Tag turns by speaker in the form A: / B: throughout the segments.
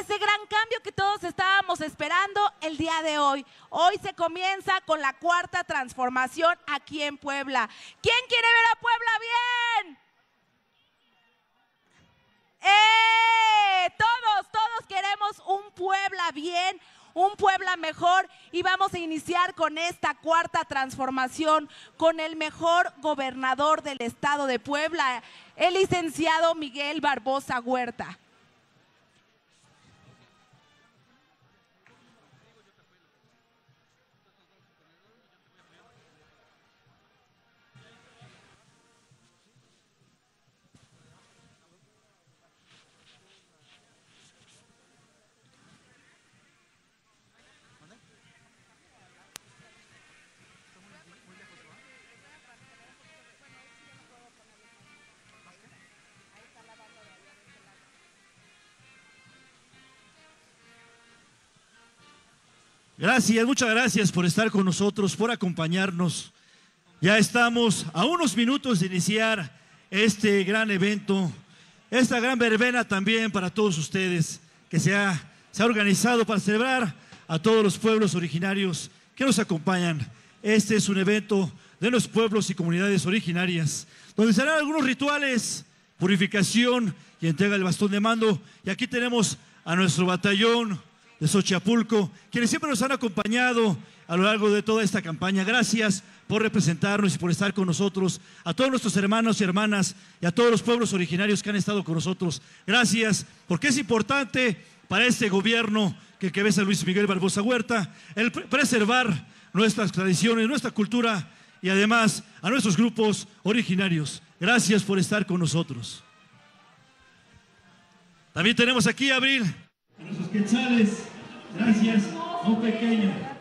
A: ese gran cambio que todos estábamos esperando el día de hoy. Hoy se comienza con la cuarta transformación aquí en Puebla. ¿Quién quiere ver a Puebla bien? ¡Eh! Todos, todos queremos un Puebla bien, un Puebla mejor y vamos a iniciar con esta cuarta transformación con el mejor gobernador del estado de Puebla, el licenciado Miguel Barbosa Huerta.
B: Gracias, muchas gracias por estar con nosotros, por acompañarnos. Ya estamos a unos minutos de iniciar este gran evento, esta gran verbena también para todos ustedes que se ha, se ha organizado para celebrar a todos los pueblos originarios que nos acompañan. Este es un evento de los pueblos y comunidades originarias, donde se harán algunos rituales, purificación y entrega del bastón de mando. Y aquí tenemos a nuestro batallón de Xochapulco, quienes siempre nos han acompañado a lo largo de toda esta campaña. Gracias por representarnos y por estar con nosotros, a todos nuestros hermanos y hermanas y a todos los pueblos originarios que han estado con nosotros. Gracias, porque es importante para este gobierno que cabeza Luis Miguel Barbosa Huerta el preservar nuestras tradiciones, nuestra cultura y además a nuestros grupos originarios. Gracias por estar con nosotros. También tenemos aquí Abril, a nuestros quetzales. Gracias, un pequeño.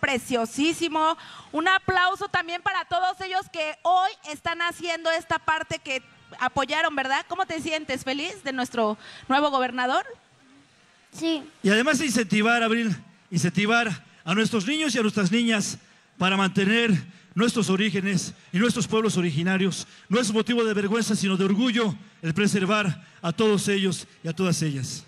A: Preciosísimo. Un aplauso también para todos ellos que hoy están haciendo esta parte que apoyaron, ¿verdad? ¿Cómo te sientes? ¿Feliz de nuestro nuevo gobernador?
C: Sí.
B: Y además de incentivar, Abril, incentivar a nuestros niños y a nuestras niñas para mantener nuestros orígenes y nuestros pueblos originarios. No es motivo de vergüenza, sino de orgullo el preservar a todos ellos y a todas ellas.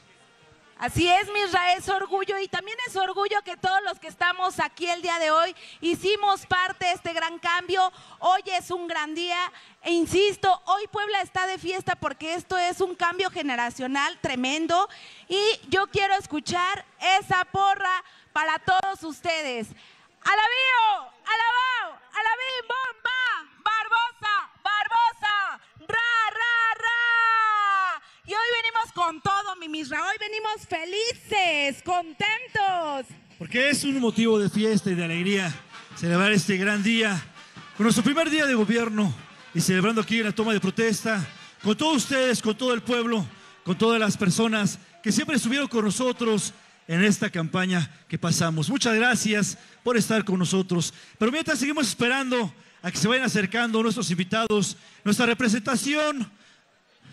A: Así es, Misra, es orgullo y también es orgullo que todos los que estamos aquí el día de hoy hicimos parte de este gran cambio. Hoy es un gran día e insisto, hoy Puebla está de fiesta porque esto es un cambio generacional tremendo y yo quiero escuchar esa porra para todos ustedes. ¡Alabío! ¡Alabao! ¡Alabim! ¡Bomba! ¡Barbosa! ¡Barbosa! ¡Ra, ra, ra! Y hoy venimos con todo, mi Misra. Hoy venimos felices, contentos.
B: Porque es un motivo de fiesta y de alegría celebrar este gran día, con nuestro primer día de gobierno y celebrando aquí la toma de protesta, con todos ustedes, con todo el pueblo, con todas las personas que siempre estuvieron con nosotros en esta campaña que pasamos. Muchas gracias por estar con nosotros. Pero mientras seguimos esperando a que se vayan acercando nuestros invitados, nuestra representación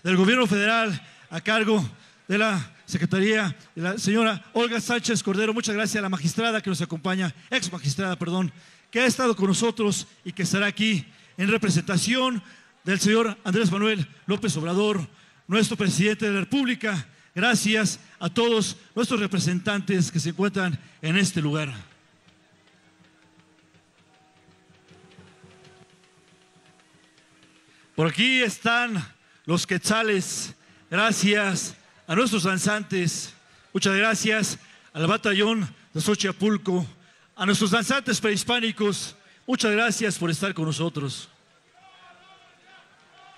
B: del gobierno federal a cargo de la Secretaría de la señora Olga Sánchez Cordero. Muchas gracias a la magistrada que nos acompaña, ex magistrada, perdón, que ha estado con nosotros y que estará aquí en representación del señor Andrés Manuel López Obrador, nuestro presidente de la República. Gracias a todos nuestros representantes que se encuentran en este lugar. Por aquí están los quetzales. Gracias a nuestros danzantes. Muchas gracias al batallón de Xochapulco, a nuestros danzantes prehispánicos. Muchas gracias por estar con nosotros.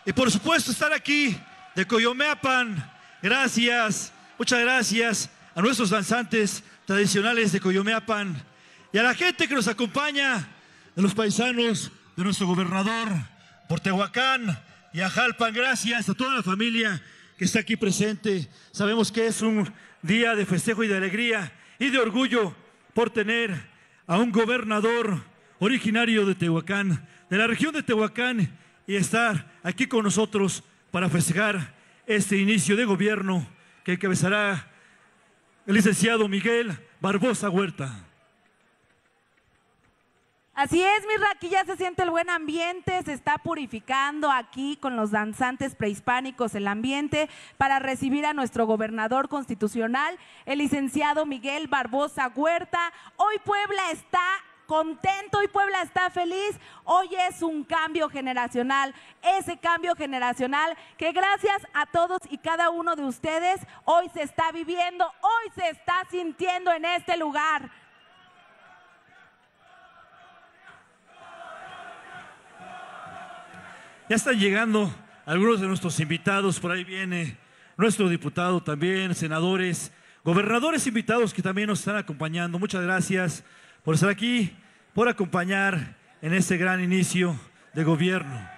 B: Y por supuesto estar aquí de Coyomeapan. Gracias, muchas gracias a nuestros danzantes tradicionales de Coyomeapan y a la gente que nos acompaña, de los paisanos de nuestro gobernador por Tehuacán y a Jalpan. Gracias a toda la familia está aquí presente. Sabemos que es un día de festejo y de alegría y de orgullo por tener a un gobernador originario de Tehuacán, de la región de Tehuacán, y estar aquí con nosotros para festejar este inicio de gobierno que encabezará el licenciado Miguel Barbosa Huerta.
A: Así es, Mirra, aquí ya se siente el buen ambiente, se está purificando aquí con los danzantes prehispánicos el ambiente para recibir a nuestro gobernador constitucional, el licenciado Miguel Barbosa Huerta. Hoy Puebla está contento y Puebla está feliz. Hoy es un cambio generacional, ese cambio generacional que gracias a todos y cada uno de ustedes hoy se está viviendo, hoy se está sintiendo en este lugar.
B: Ya están llegando algunos de nuestros invitados, por ahí viene nuestro diputado también, senadores, gobernadores invitados que también nos están acompañando. Muchas gracias por estar aquí, por acompañar en este gran inicio de gobierno.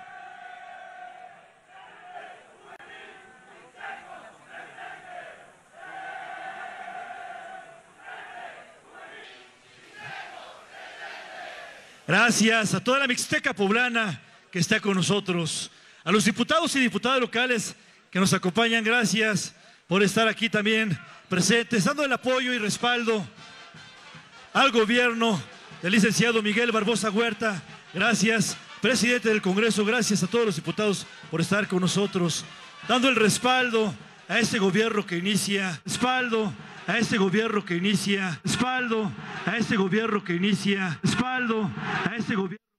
B: Gracias a toda la Mixteca poblana que está con nosotros. A los diputados y diputadas locales que nos acompañan, gracias por estar aquí también presentes, dando el apoyo y respaldo al gobierno del licenciado Miguel Barbosa Huerta. Gracias, presidente del Congreso, gracias a todos los diputados por estar con nosotros, dando el respaldo a este gobierno que inicia, respaldo a este gobierno que inicia, respaldo a este gobierno que inicia, respaldo a este gobierno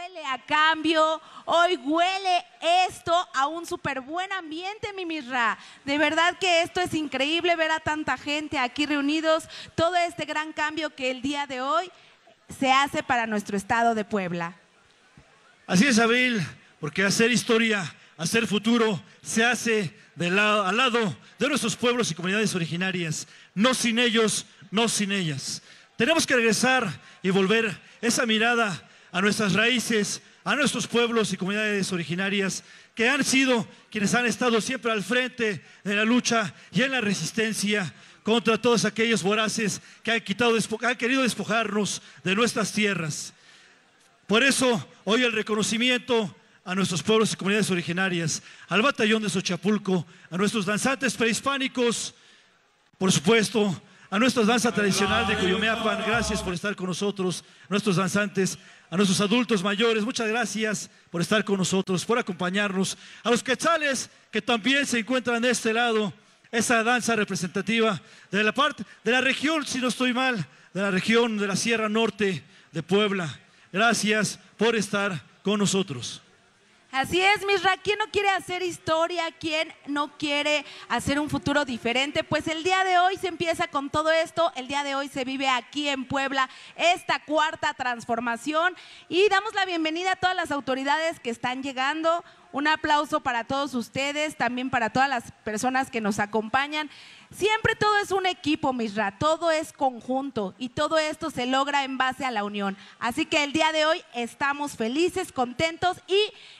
A: Huele a cambio, hoy huele esto a un súper buen ambiente, mi Mirra. De verdad que esto es increíble ver a tanta gente aquí reunidos, todo este gran cambio que el día de hoy se hace para nuestro estado de Puebla.
B: Así es, Abel, porque hacer historia, hacer futuro, se hace al lado de nuestros pueblos y comunidades originarias. No sin ellos, no sin ellas. Tenemos que regresar y volver esa mirada a nuestras raíces, a nuestros pueblos y comunidades originarias que han sido quienes han estado siempre al frente de la lucha y en la resistencia contra todos aquellos voraces que han, quitado, han querido despojarnos de nuestras tierras. Por eso, hoy el reconocimiento a nuestros pueblos y comunidades originarias, al batallón de Xochapulco, a nuestros danzantes prehispánicos, por supuesto, a nuestra danza tradicional de Coyomeapan, gracias por estar con nosotros, nuestros danzantes, a nuestros adultos mayores, muchas gracias por estar con nosotros, por acompañarnos, a los quetzales que también se encuentran de este lado, esa danza representativa de la parte de la región, si no estoy mal, de la región de la Sierra Norte de Puebla. Gracias por estar con nosotros.
A: Así es, Misra, ¿quién no quiere hacer historia? ¿Quién no quiere hacer un futuro diferente? Pues el día de hoy se empieza con todo esto, el día de hoy se vive aquí en Puebla esta cuarta transformación y damos la bienvenida a todas las autoridades que están llegando. Un aplauso para todos ustedes, también para todas las personas que nos acompañan. Siempre todo es un equipo, Misra, todo es conjunto y todo esto se logra en base a la unión. Así que el día de hoy estamos felices, contentos y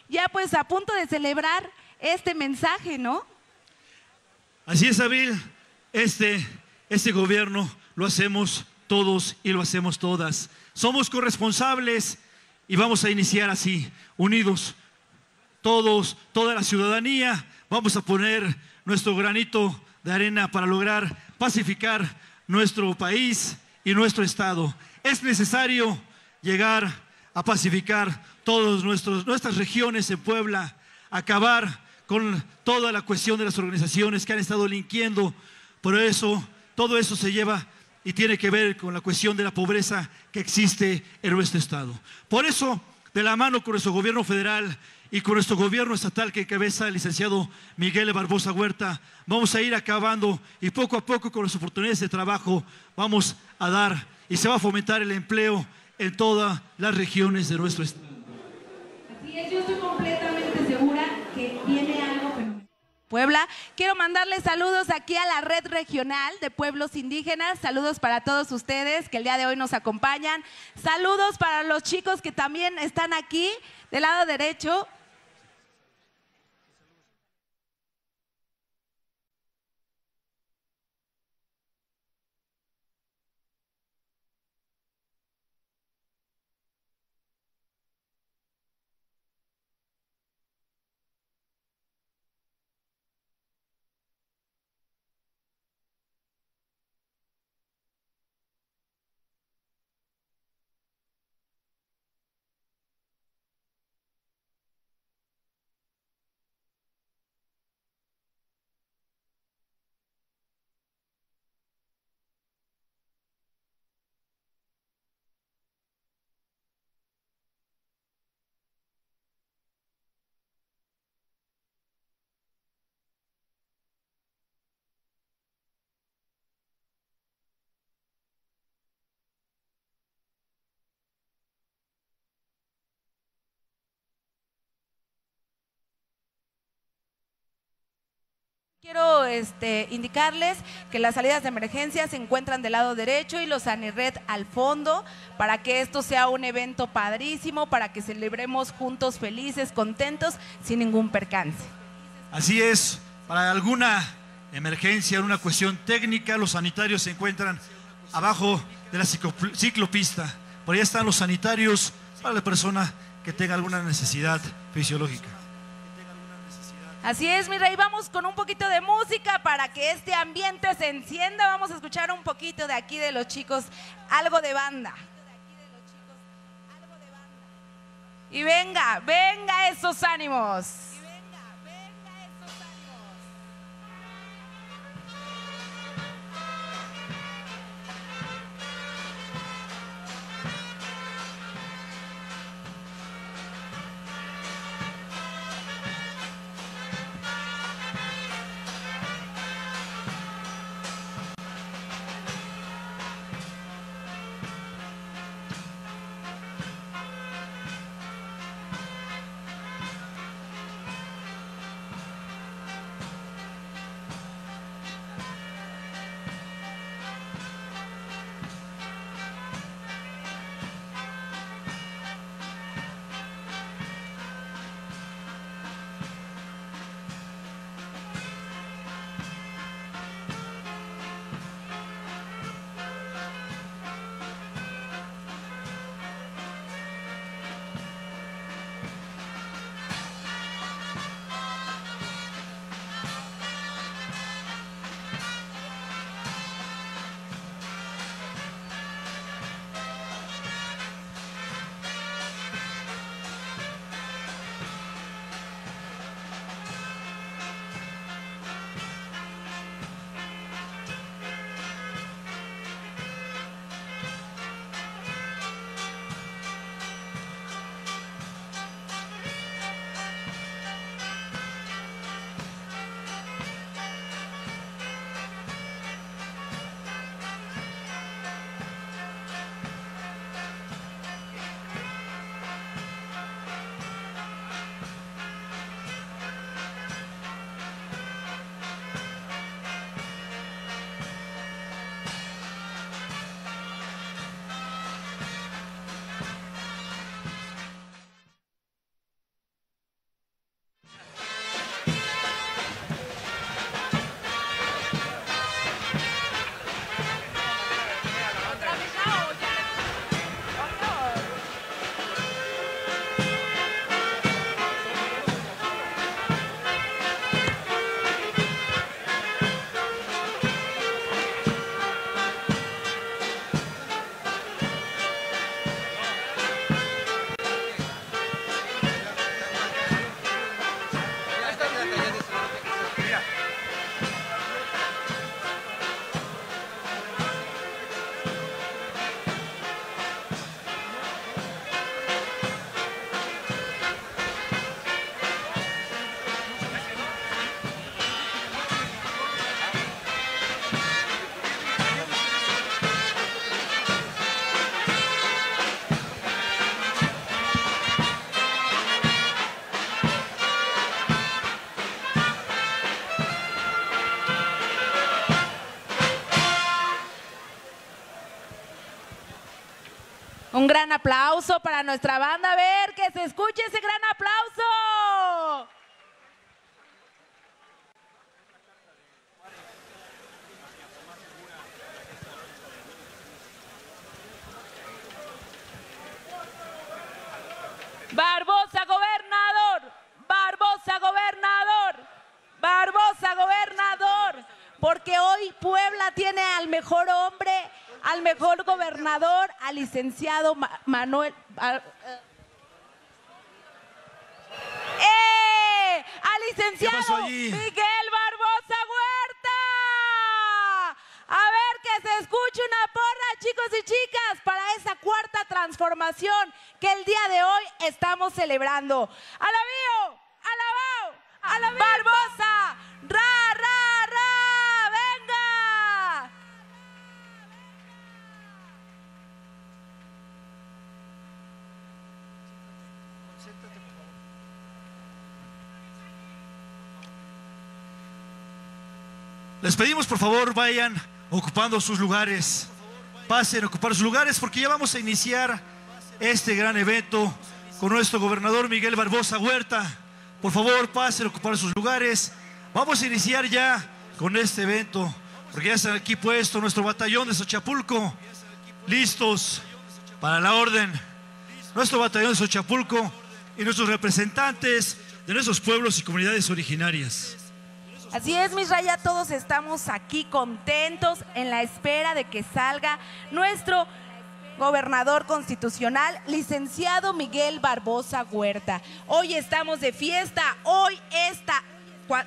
A: ya pues a punto de celebrar este mensaje, ¿no?
B: Así es, Abel. Este, este gobierno lo hacemos todos y lo hacemos todas. Somos corresponsables y vamos a iniciar así, unidos, todos, toda la ciudadanía, vamos a poner nuestro granito de arena para lograr pacificar nuestro país y nuestro Estado. Es necesario llegar a pacificar todas nuestras regiones en Puebla, acabar con toda la cuestión de las organizaciones que han estado delinquiendo. Por eso, todo eso se lleva y tiene que ver con la cuestión de la pobreza que existe en nuestro Estado. Por eso, de la mano con nuestro gobierno federal y con nuestro gobierno estatal que encabeza el licenciado Miguel Barbosa Huerta, vamos a ir acabando y poco a poco con las oportunidades de trabajo vamos a dar y se va a fomentar el empleo en todas las regiones de nuestro estado.
A: Así es, yo estoy completamente segura que viene algo Puebla. Quiero mandarles saludos aquí a la red regional de pueblos indígenas. Saludos para todos ustedes que el día de hoy nos acompañan. Saludos para los chicos que también están aquí del lado derecho. Quiero este, indicarles que las salidas de emergencia se encuentran del lado derecho y los ANIRED al fondo para que esto sea un evento padrísimo, para que celebremos juntos felices, contentos, sin ningún percance.
B: Así es, para alguna emergencia, una cuestión técnica, los sanitarios se encuentran abajo de la ciclopista. Por ahí están los sanitarios para la persona que tenga alguna necesidad fisiológica.
A: Así es, mi rey, vamos con un poquito de música para que este ambiente se encienda. Vamos a escuchar un poquito de aquí de los chicos, algo de banda. Y venga, venga esos ánimos. Gran aplauso para nuestra banda. A ver, que se escuche ese gran aplauso. Barbosa gobernador, Barbosa gobernador, Barbosa gobernador, porque hoy Puebla tiene al mejor hombre al mejor gobernador, al licenciado Manuel. ¡Eh! Al licenciado Miguel Barbosa Huerta. A ver que se escuche una porra, chicos y chicas, para esa cuarta transformación que el día de hoy estamos celebrando. ¡Alabío! ¡Alabao! ¡Alabao! ¡Barbosa!
B: Les pedimos por favor vayan ocupando sus lugares. Pasen a ocupar sus lugares porque ya vamos a iniciar este gran evento con nuestro gobernador Miguel Barbosa Huerta. Por favor, pasen a ocupar sus lugares. Vamos a iniciar ya con este evento porque ya está aquí puesto nuestro batallón de Xochapulco, listos para la orden. Nuestro batallón de Xochapulco y nuestros representantes de nuestros pueblos y comunidades originarias.
A: Así es, mis raya, todos estamos aquí contentos en la espera de que salga nuestro gobernador constitucional, licenciado Miguel Barbosa Huerta. Hoy estamos de fiesta, hoy esta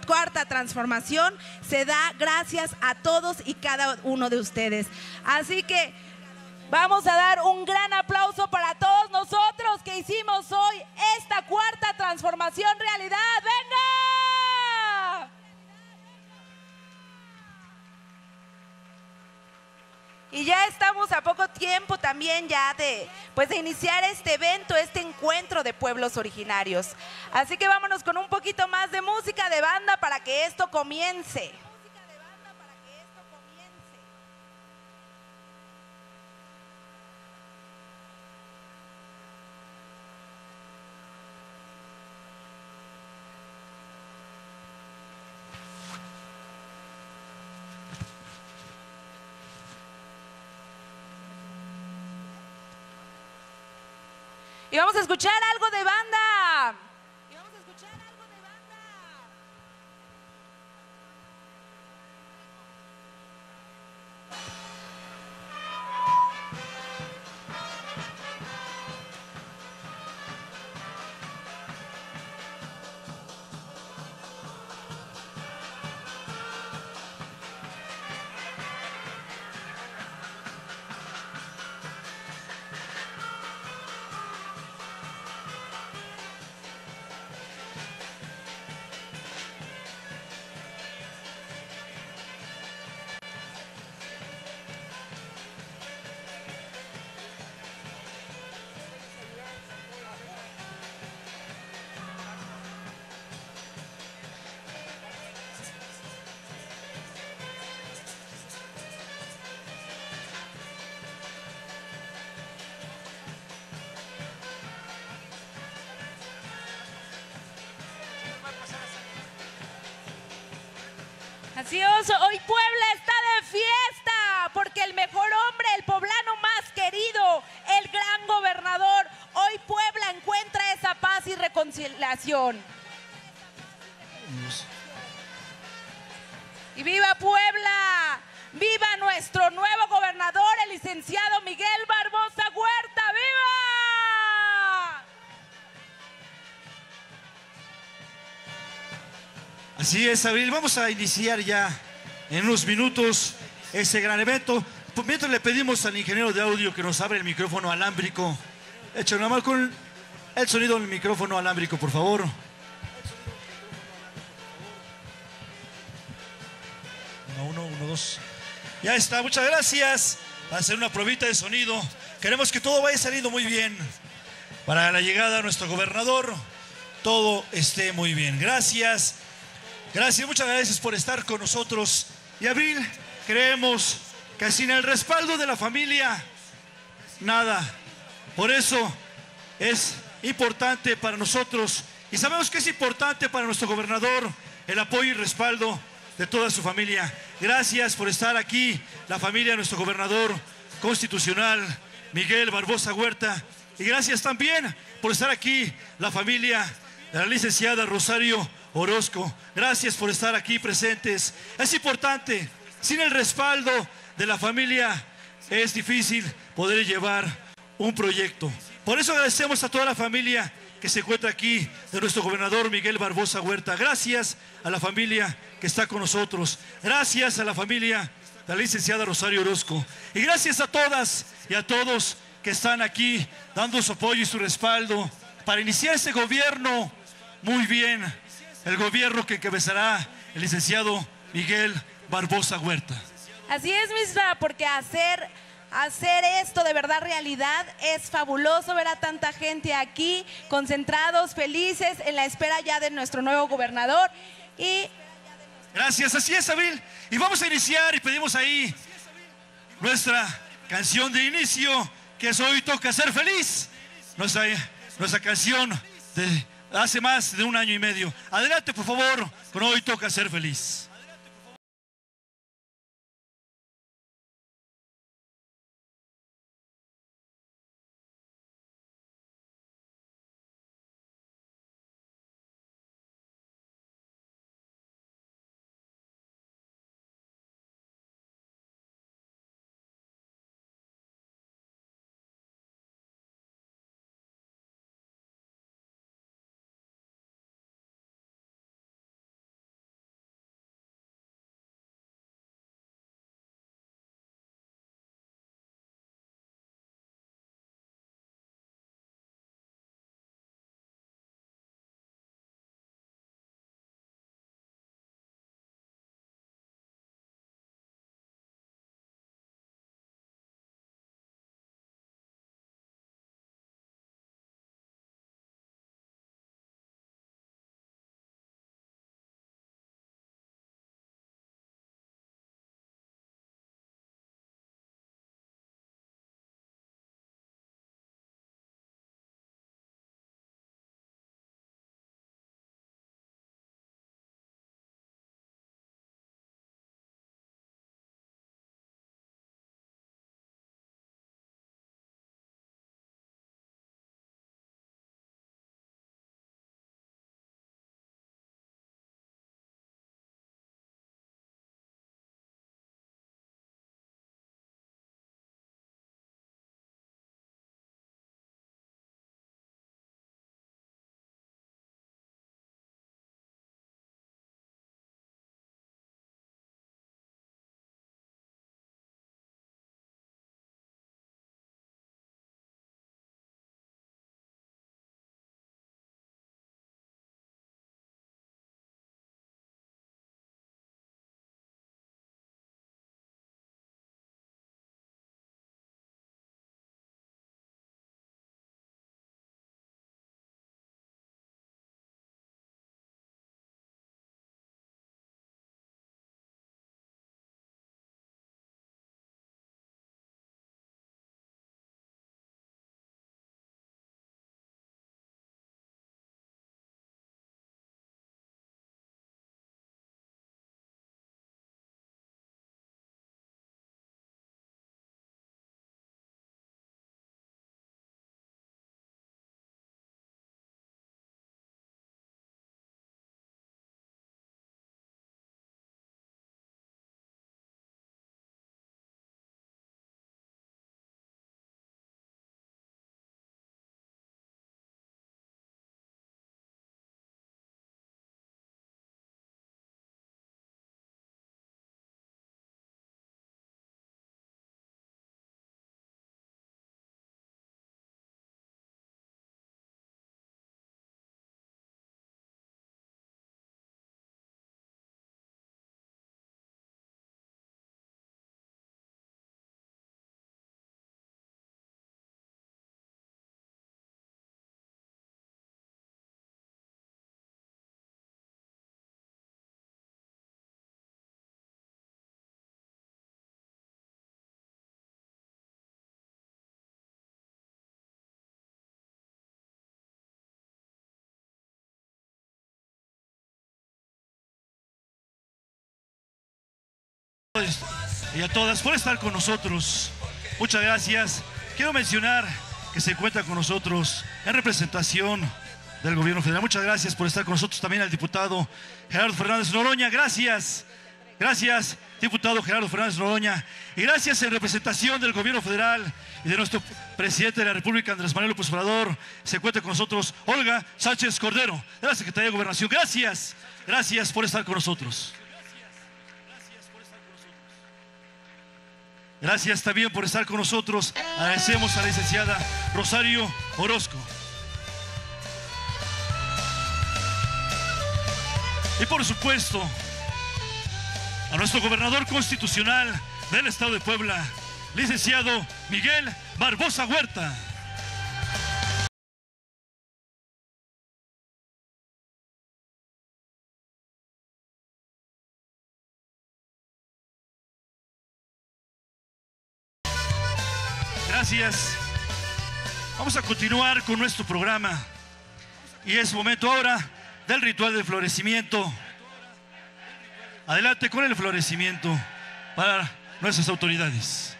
A: cuarta transformación se da gracias a todos y cada uno de ustedes. Así que vamos a dar un gran aplauso para todos nosotros que hicimos hoy esta cuarta transformación realidad. ¡Venga! Y ya estamos a poco tiempo también ya de, pues de iniciar este evento, este encuentro de pueblos originarios. Así que vámonos con un poquito más de música de banda para que esto comience. Escuchar algo de banda. Hoy Puebla está de fiesta porque el mejor hombre, el poblano más querido, el gran gobernador, hoy Puebla encuentra esa paz y reconciliación. Y viva Puebla, viva nuestro nuevo gobernador, el licenciado Miguel
B: Así es, Abril. Vamos a iniciar ya en unos minutos ese gran evento. Pues mientras le pedimos al ingeniero de audio que nos abra el micrófono alámbrico. Echa una mano con el sonido del micrófono alámbrico, por favor. Uno, uno, uno, dos. Ya está, muchas gracias. Va a hacer una probita de sonido. Queremos que todo vaya saliendo muy bien. Para la llegada de nuestro gobernador, todo esté muy bien. Gracias. Gracias, muchas gracias por estar con nosotros. Y Abril, creemos que sin el respaldo de la familia, nada. Por eso es importante para nosotros y sabemos que es importante para nuestro gobernador el apoyo y respaldo de toda su familia. Gracias por estar aquí, la familia de nuestro gobernador constitucional, Miguel Barbosa Huerta. Y gracias también por estar aquí, la familia de la licenciada Rosario Orozco. Gracias por estar aquí presentes. Es importante, sin el respaldo de la familia es difícil poder llevar un proyecto. Por eso agradecemos a toda la familia que se encuentra aquí, de nuestro gobernador Miguel Barbosa Huerta. Gracias a la familia que está con nosotros. Gracias a la familia de la licenciada Rosario Orozco. Y gracias a todas y a todos que están aquí dando su apoyo y su respaldo para iniciar este gobierno muy bien. El gobierno que encabezará el licenciado Miguel Barbosa Huerta.
A: Así es, Misra, porque hacer, hacer esto de verdad realidad es fabuloso ver a tanta gente aquí, concentrados, felices, en la espera ya de nuestro nuevo gobernador. Y
B: Gracias, así es, Abril. Y vamos a iniciar y pedimos ahí nuestra canción de inicio, que es Hoy Toca Ser Feliz. Nuestra, nuestra canción de hace más de un año y medio. Adelante, por favor, con Hoy Toca Ser Feliz. Y a todas por estar con nosotros. Muchas gracias. Quiero mencionar que se encuentra con nosotros en representación del gobierno federal. Muchas gracias por estar con nosotros también al diputado Gerardo Fernández Noroña. Gracias. Gracias, diputado Gerardo Fernández Noroña. Y gracias en representación del gobierno federal y de nuestro presidente de la República, Andrés Manuel López Obrador. Se encuentra con nosotros Olga Sánchez Cordero, de la Secretaría de Gobernación. Gracias. Gracias por estar con nosotros. Gracias también por estar con nosotros. Agradecemos a la licenciada Rosario Orozco. Y por supuesto, a nuestro gobernador constitucional del Estado de Puebla, licenciado Miguel Barbosa Huerta. Vamos a continuar con nuestro programa. Y es momento ahora del ritual de florecimiento. Adelante con el florecimiento para nuestras autoridades.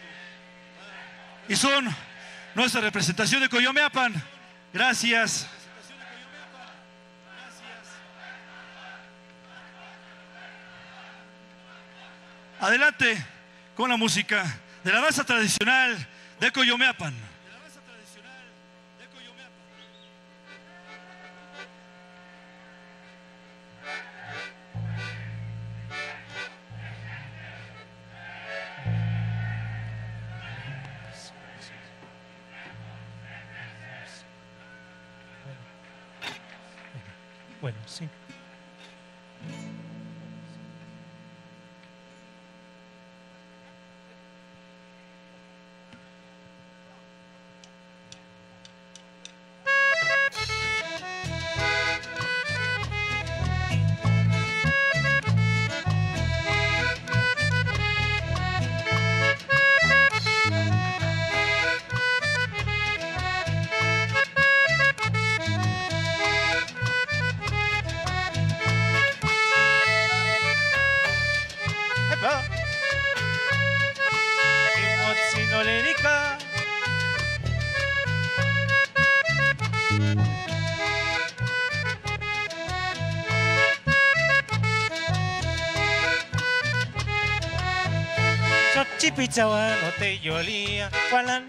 B: Y son nuestra representación de Coyomeapan. Gracias. Adelante con la música de la danza tradicional de Coyomeapan.
C: Bueno, sí. pichawa no te yolia, wala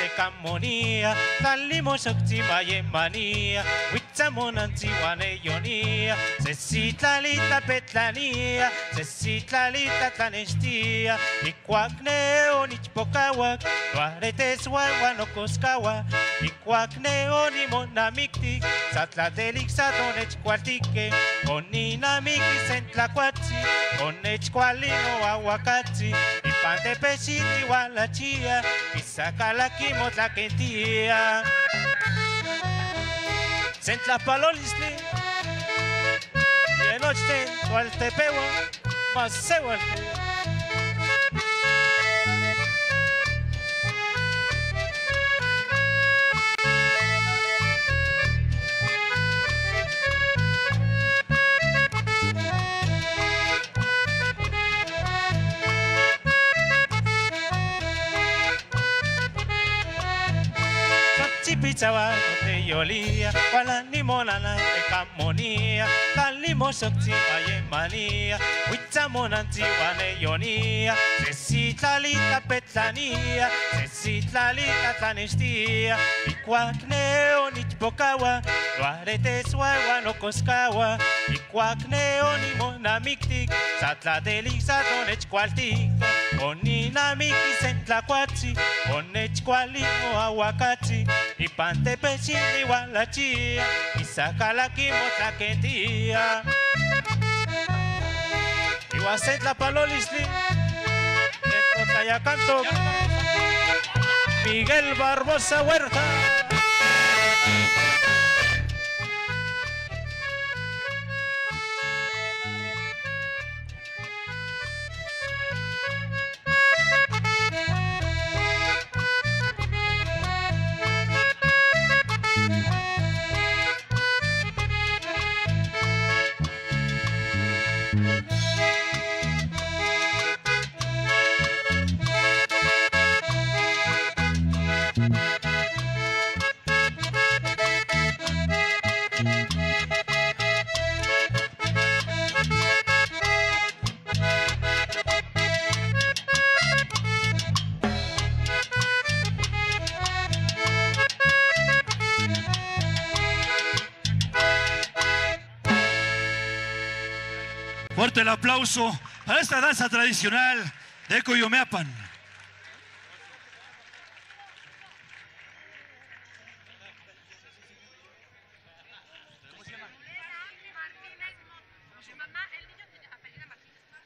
C: te kamonia, tali mo sakti maye mania, wicha mo nanti wane yonia, se si tali ta petlania, se si tanestia, i kwak ne o ni chpokawa, tuare te swa no koskawa, i kwak ne o ni mona mikti, sa tla delik sa don ech na miki sentla tla kwachi, o ne ech no awakachi, wawanokoscawa, Ikuakneo ni monamiktik, Satlatelik satonech kualtique, Oninamiki sentlacuatzi, Onechkualino aguacatzi, Ipantepechiti walachia, Isakalaki motlaquentía. Sentlapalolisli, Yenochte, Tualtepewa, Masehualte. Chipichawa Chawa te yolia Wala ni monana e kamonia Kalimo shokti maye mania Wita monanti wane yonia Sesi tlalita petania Sesi tlalita tlanistia Ikwak neo nitpokawa Loarete swaiwa nokoskawa Ikwak ni monamiktik, Satlatelik satonech kualtik, Oninamiki sentlacuatzi, onechkualimo aguacatzi, ipantepechini walachia, isakalaki motlaquentía. Ihuacetlapalolisli, Netotlayacanto, Miguel Barbosa Huerta.
B: Fuerte el aplauso a esta danza tradicional de Coyomeapan.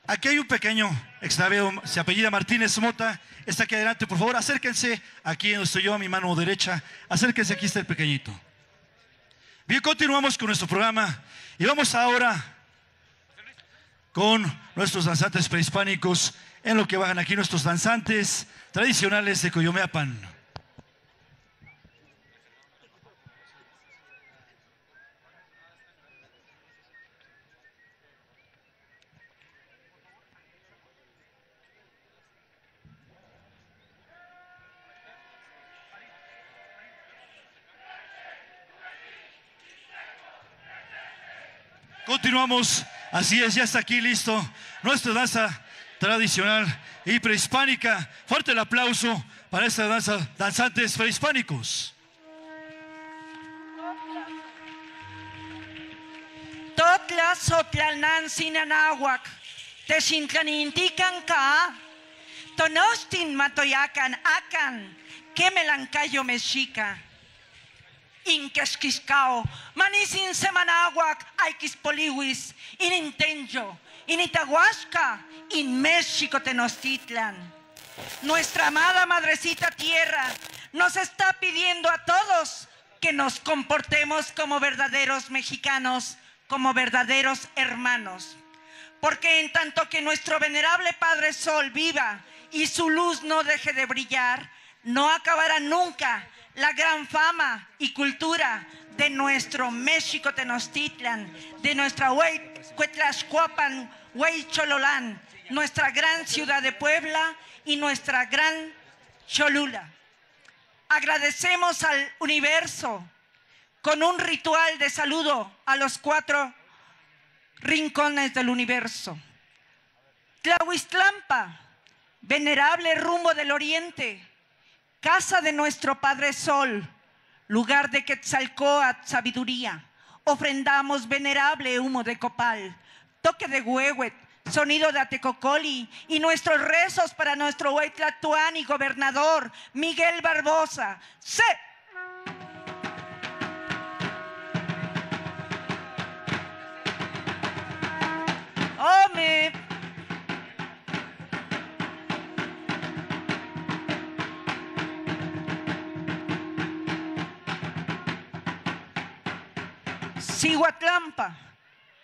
B: Aquí hay un pequeño extravio, se apellida Martínez Mota. Está aquí adelante, por favor, acérquense. Aquí estoy yo, a mi mano derecha. Acérquense, aquí está el pequeñito. Bien, continuamos con nuestro programa. Y vamos ahora con nuestros danzantes prehispánicos en lo que bajan aquí nuestros danzantes tradicionales de Coyomeapan. Continuamos así es, ya está aquí listo nuestra danza tradicional y prehispánica. Fuerte el aplauso para esta danza, danzantes prehispánicos.
D: Totla sotlalnan sinanahuac, texintlanintican ka, tonostin matoyacan acan, que melancayo mexica. Inquesquiscao, manisin semanahuac, aikispoliwis, inintenjo, initahuasca, in México Tenochtitlan. Nuestra amada madrecita tierra nos está pidiendo a todos que nos comportemos como verdaderos mexicanos, como verdaderos hermanos. Porque en tanto que nuestro venerable Padre Sol viva y su luz no deje de brillar, no acabará nunca la gran fama y cultura de nuestro México Tenochtitlan, de nuestra Huaycuetlaxcuapan, Huaychololán, nuestra gran ciudad de Puebla y nuestra gran Cholula. Agradecemos al universo con un ritual de saludo a los cuatro rincones del universo. Tlahuistlampa, venerable rumbo del oriente, casa de nuestro Padre Sol, lugar de Quetzalcoatl, sabiduría. Ofrendamos venerable humo de copal, toque de huehuet, sonido de Atecocoli y nuestros rezos para nuestro Huaytlatuán y gobernador Miguel Barbosa. ¡Se! Cihuatlampa,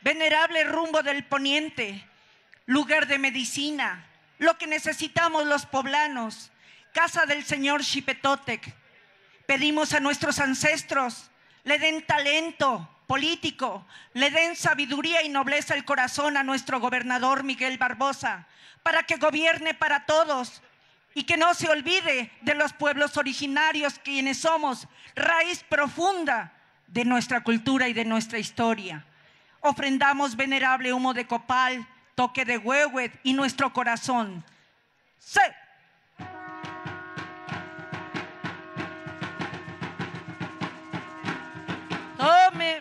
D: venerable rumbo del poniente, lugar de medicina, lo que necesitamos los poblanos, casa del señor Xipetotec. Pedimos a nuestros ancestros, le den talento político, le den sabiduría y nobleza el corazón a nuestro gobernador Miguel Barbosa, para que gobierne para todos y que no se olvide de los pueblos originarios quienes somos raíz profunda de nuestra cultura y de nuestra historia. Ofrendamos venerable humo de copal, toque de huehuet y nuestro corazón. ¡Sí! Tome.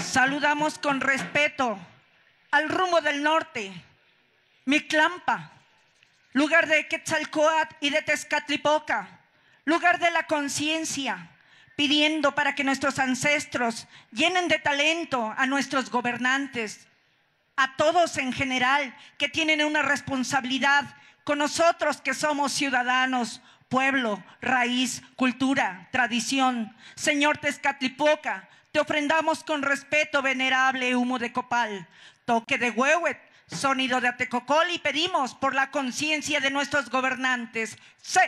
D: Saludamos con respeto al rumbo del norte, Miclampa, lugar de Quetzalcoatl y de Tezcatlipoca, lugar de la conciencia, pidiendo para que nuestros ancestros llenen de talento a nuestros gobernantes, a todos en general que tienen una responsabilidad con nosotros que somos ciudadanos, pueblo, raíz, cultura, tradición. Señor Tezcatlipoca, te ofrendamos con respeto venerable humo de copal, toque de huehuet, sonido de atecocol y pedimos por la conciencia de nuestros gobernantes. ¡Sí!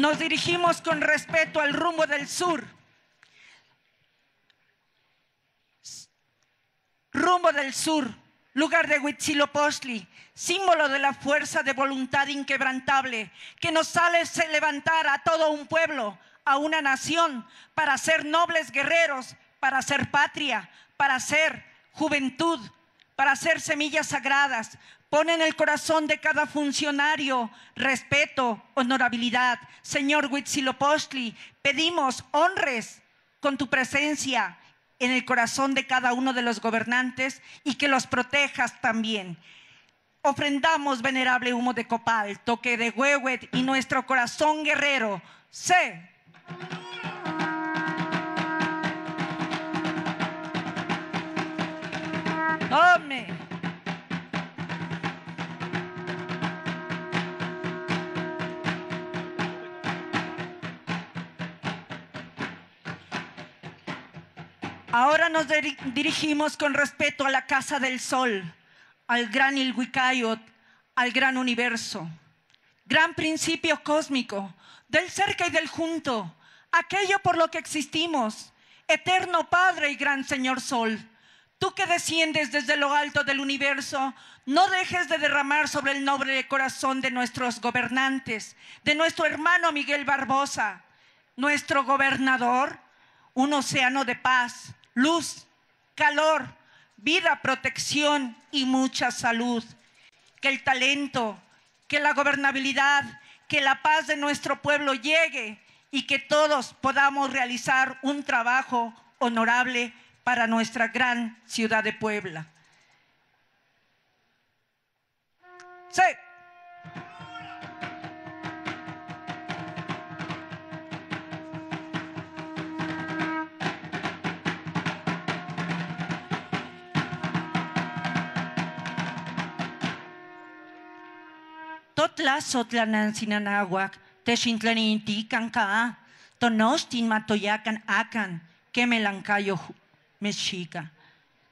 D: Nos dirigimos con respeto al rumbo del sur. Rumbo del sur, lugar de Huitzilopochtli, símbolo de la fuerza de voluntad inquebrantable que nos hace levantar a todo un pueblo, a una nación, para ser nobles guerreros, para ser patria, para ser juventud, para ser semillas sagradas. Pone en el corazón de cada funcionario respeto, honorabilidad. Señor Huitzilopochtli, pedimos honres con tu presencia en el corazón de cada uno de los gobernantes y que los protejas también. Ofrendamos venerable humo de copal, toque de huehuet y nuestro corazón guerrero. Sé. Ome. Ahora nos diri- dirigimos con respeto a la Casa del Sol, al gran Ilhuicayot, al gran universo. gran principio cósmico, del cerca y del junto, aquello por lo que existimos, eterno Padre y gran Señor Sol. Tú que desciendes desde lo alto del universo, no dejes de derramar sobre el noble corazón de nuestros gobernantes, de nuestro hermano Miguel Barbosa, nuestro gobernador, un océano de paz, luz, calor, vida, protección y mucha salud. Que el talento, que la gobernabilidad, que la paz de nuestro pueblo llegue y que todos podamos realizar un trabajo honorable para nuestra gran ciudad de Puebla. Sí. Totla sotlanan sinanahuac, texintlaninti kanka, tonostin matoyacan acan, que melancayo mexica.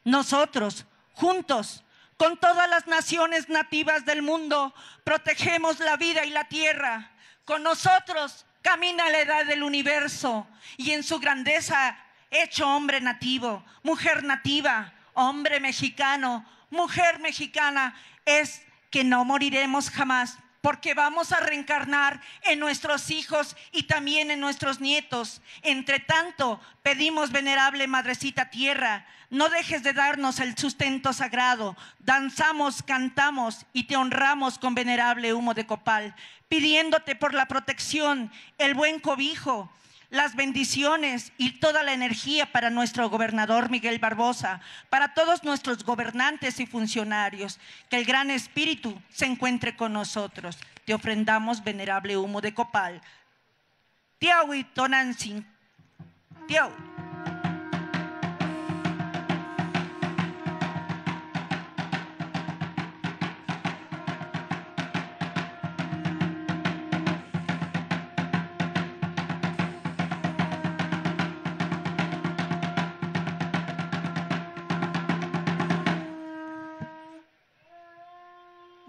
D: Nosotros, juntos, con todas las naciones nativas del mundo, protegemos la vida y la tierra. Con nosotros camina la edad del universo y en su grandeza hecho hombre nativo, mujer nativa, hombre mexicano, mujer mexicana, es que no moriremos jamás, porque vamos a reencarnar en nuestros hijos y también en nuestros nietos. Entre tanto, pedimos, venerable Madrecita Tierra, no dejes de darnos el sustento sagrado. Danzamos, cantamos y te honramos con venerable humo de copal, pidiéndote por la protección, el buen cobijo, las bendiciones y toda la energía para nuestro gobernador Miguel Barbosa, para todos nuestros gobernantes y funcionarios. Que el gran espíritu se encuentre con nosotros. Te ofrendamos venerable humo de copal.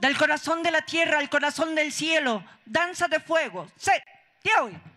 D: Del corazón de la tierra al corazón del cielo, danza de fuego. Se, Tiawi. Meteo.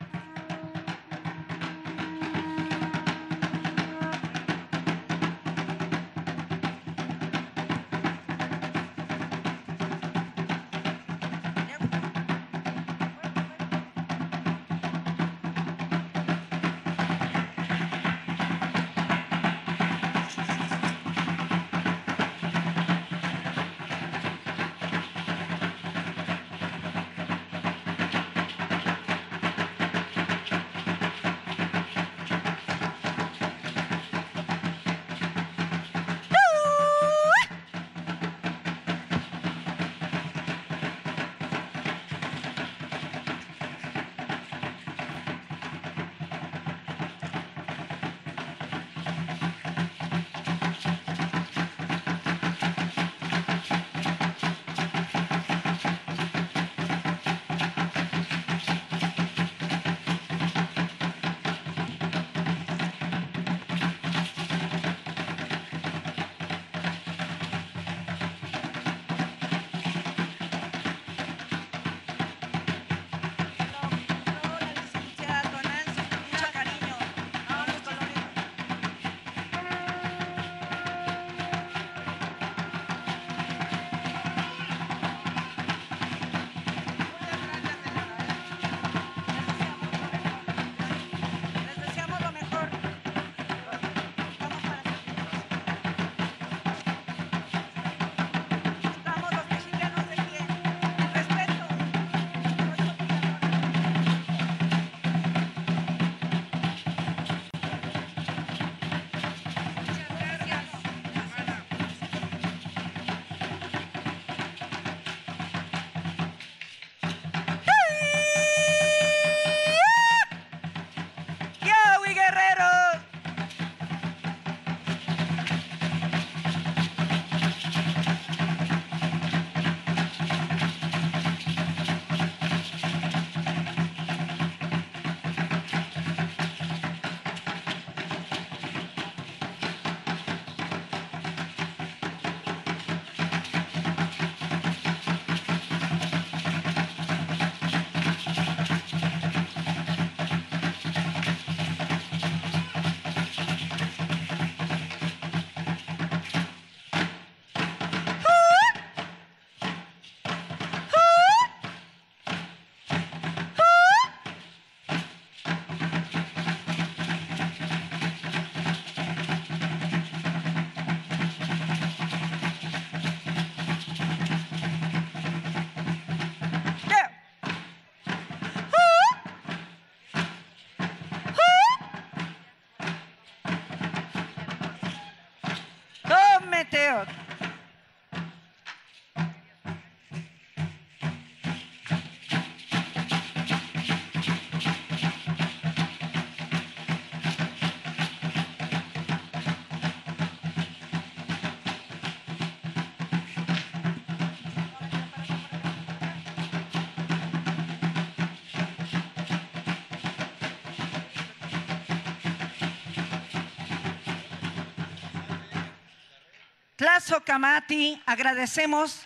D: Tlazo Camati, agradecemos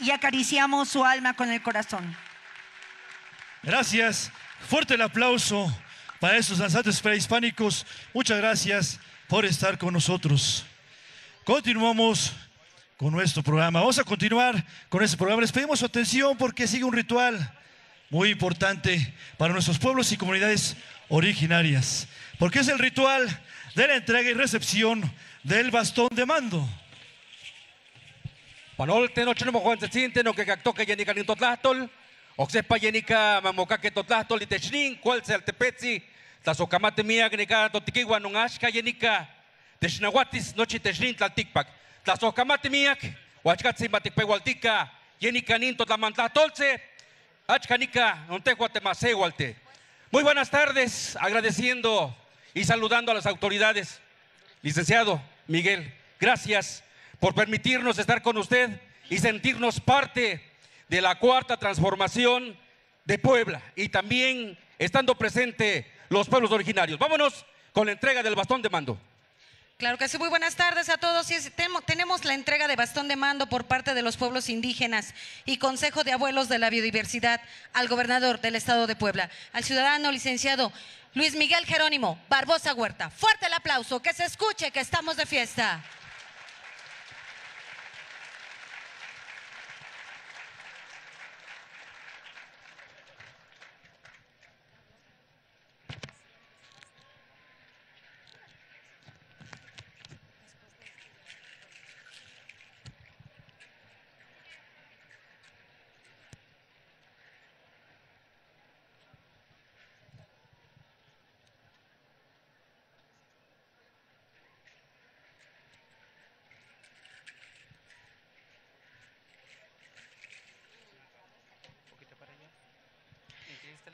D: y acariciamos su alma con el corazón.
B: Gracias. Fuerte el aplauso para esos danzantes prehispánicos. Muchas gracias por estar con nosotros. Continuamos con nuestro programa. Vamos a continuar con este programa. Les pedimos su atención porque sigue un ritual muy importante para nuestros pueblos y comunidades originarias. Porque es el ritual de la entrega y recepción del bastón de mando.
E: Panolte no chino mojuan tzitzinte no que kaktoke yenika nin totlahtol. Oxepa yenika mamokake totlahtol itechnin cual se altepetzi. Tlasokamate miak nika totikiwa nung ashka yenika. Technahuatis nochi technin tlaltikpak. Tlasokamate miak. Huachkatzi matikpehualtika. Yenika nin totlamantlahtolce. Achkanika nontehuatemasehualte. Muy buenas tardes, agradeciendo y saludando a las autoridades. Licenciado Miguel, gracias por permitirnos estar con usted y sentirnos parte de la cuarta transformación de Puebla y también estando presente los pueblos originarios. Vámonos con la entrega del bastón de mando.
F: Claro que sí, muy buenas tardes a todos. Tenemos la entrega de bastón de mando por parte de los pueblos indígenas y Consejo de Abuelos de la Biodiversidad al gobernador del estado de Puebla, al ciudadano licenciado Luis Miguel Jerónimo Barbosa Huerta. Fuerte el aplauso, que se escuche que estamos de fiesta.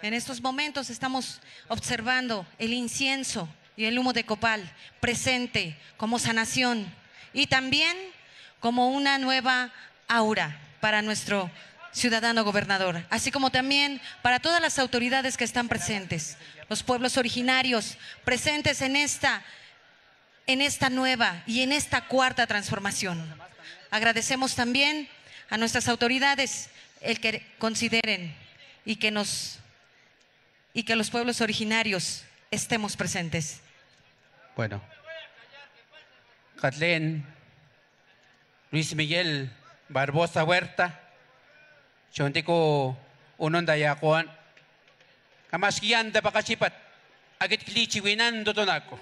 F: En estos momentos estamos observando el incienso y el humo de copal presente como sanación y también como una nueva aura para nuestro ciudadano gobernador, así como también para todas las autoridades que están presentes, los pueblos originarios presentes en esta en esta nueva y en esta cuarta transformación. Agradecemos también a nuestras autoridades el que consideren y que nos y que los pueblos originarios estemos presentes.
G: Bueno. Kathleen, Luis Miguel Barbosa Huerta, Chontiko Unon Dayakuan, da Pakasipat, Agit Klichi Winan Dotonako.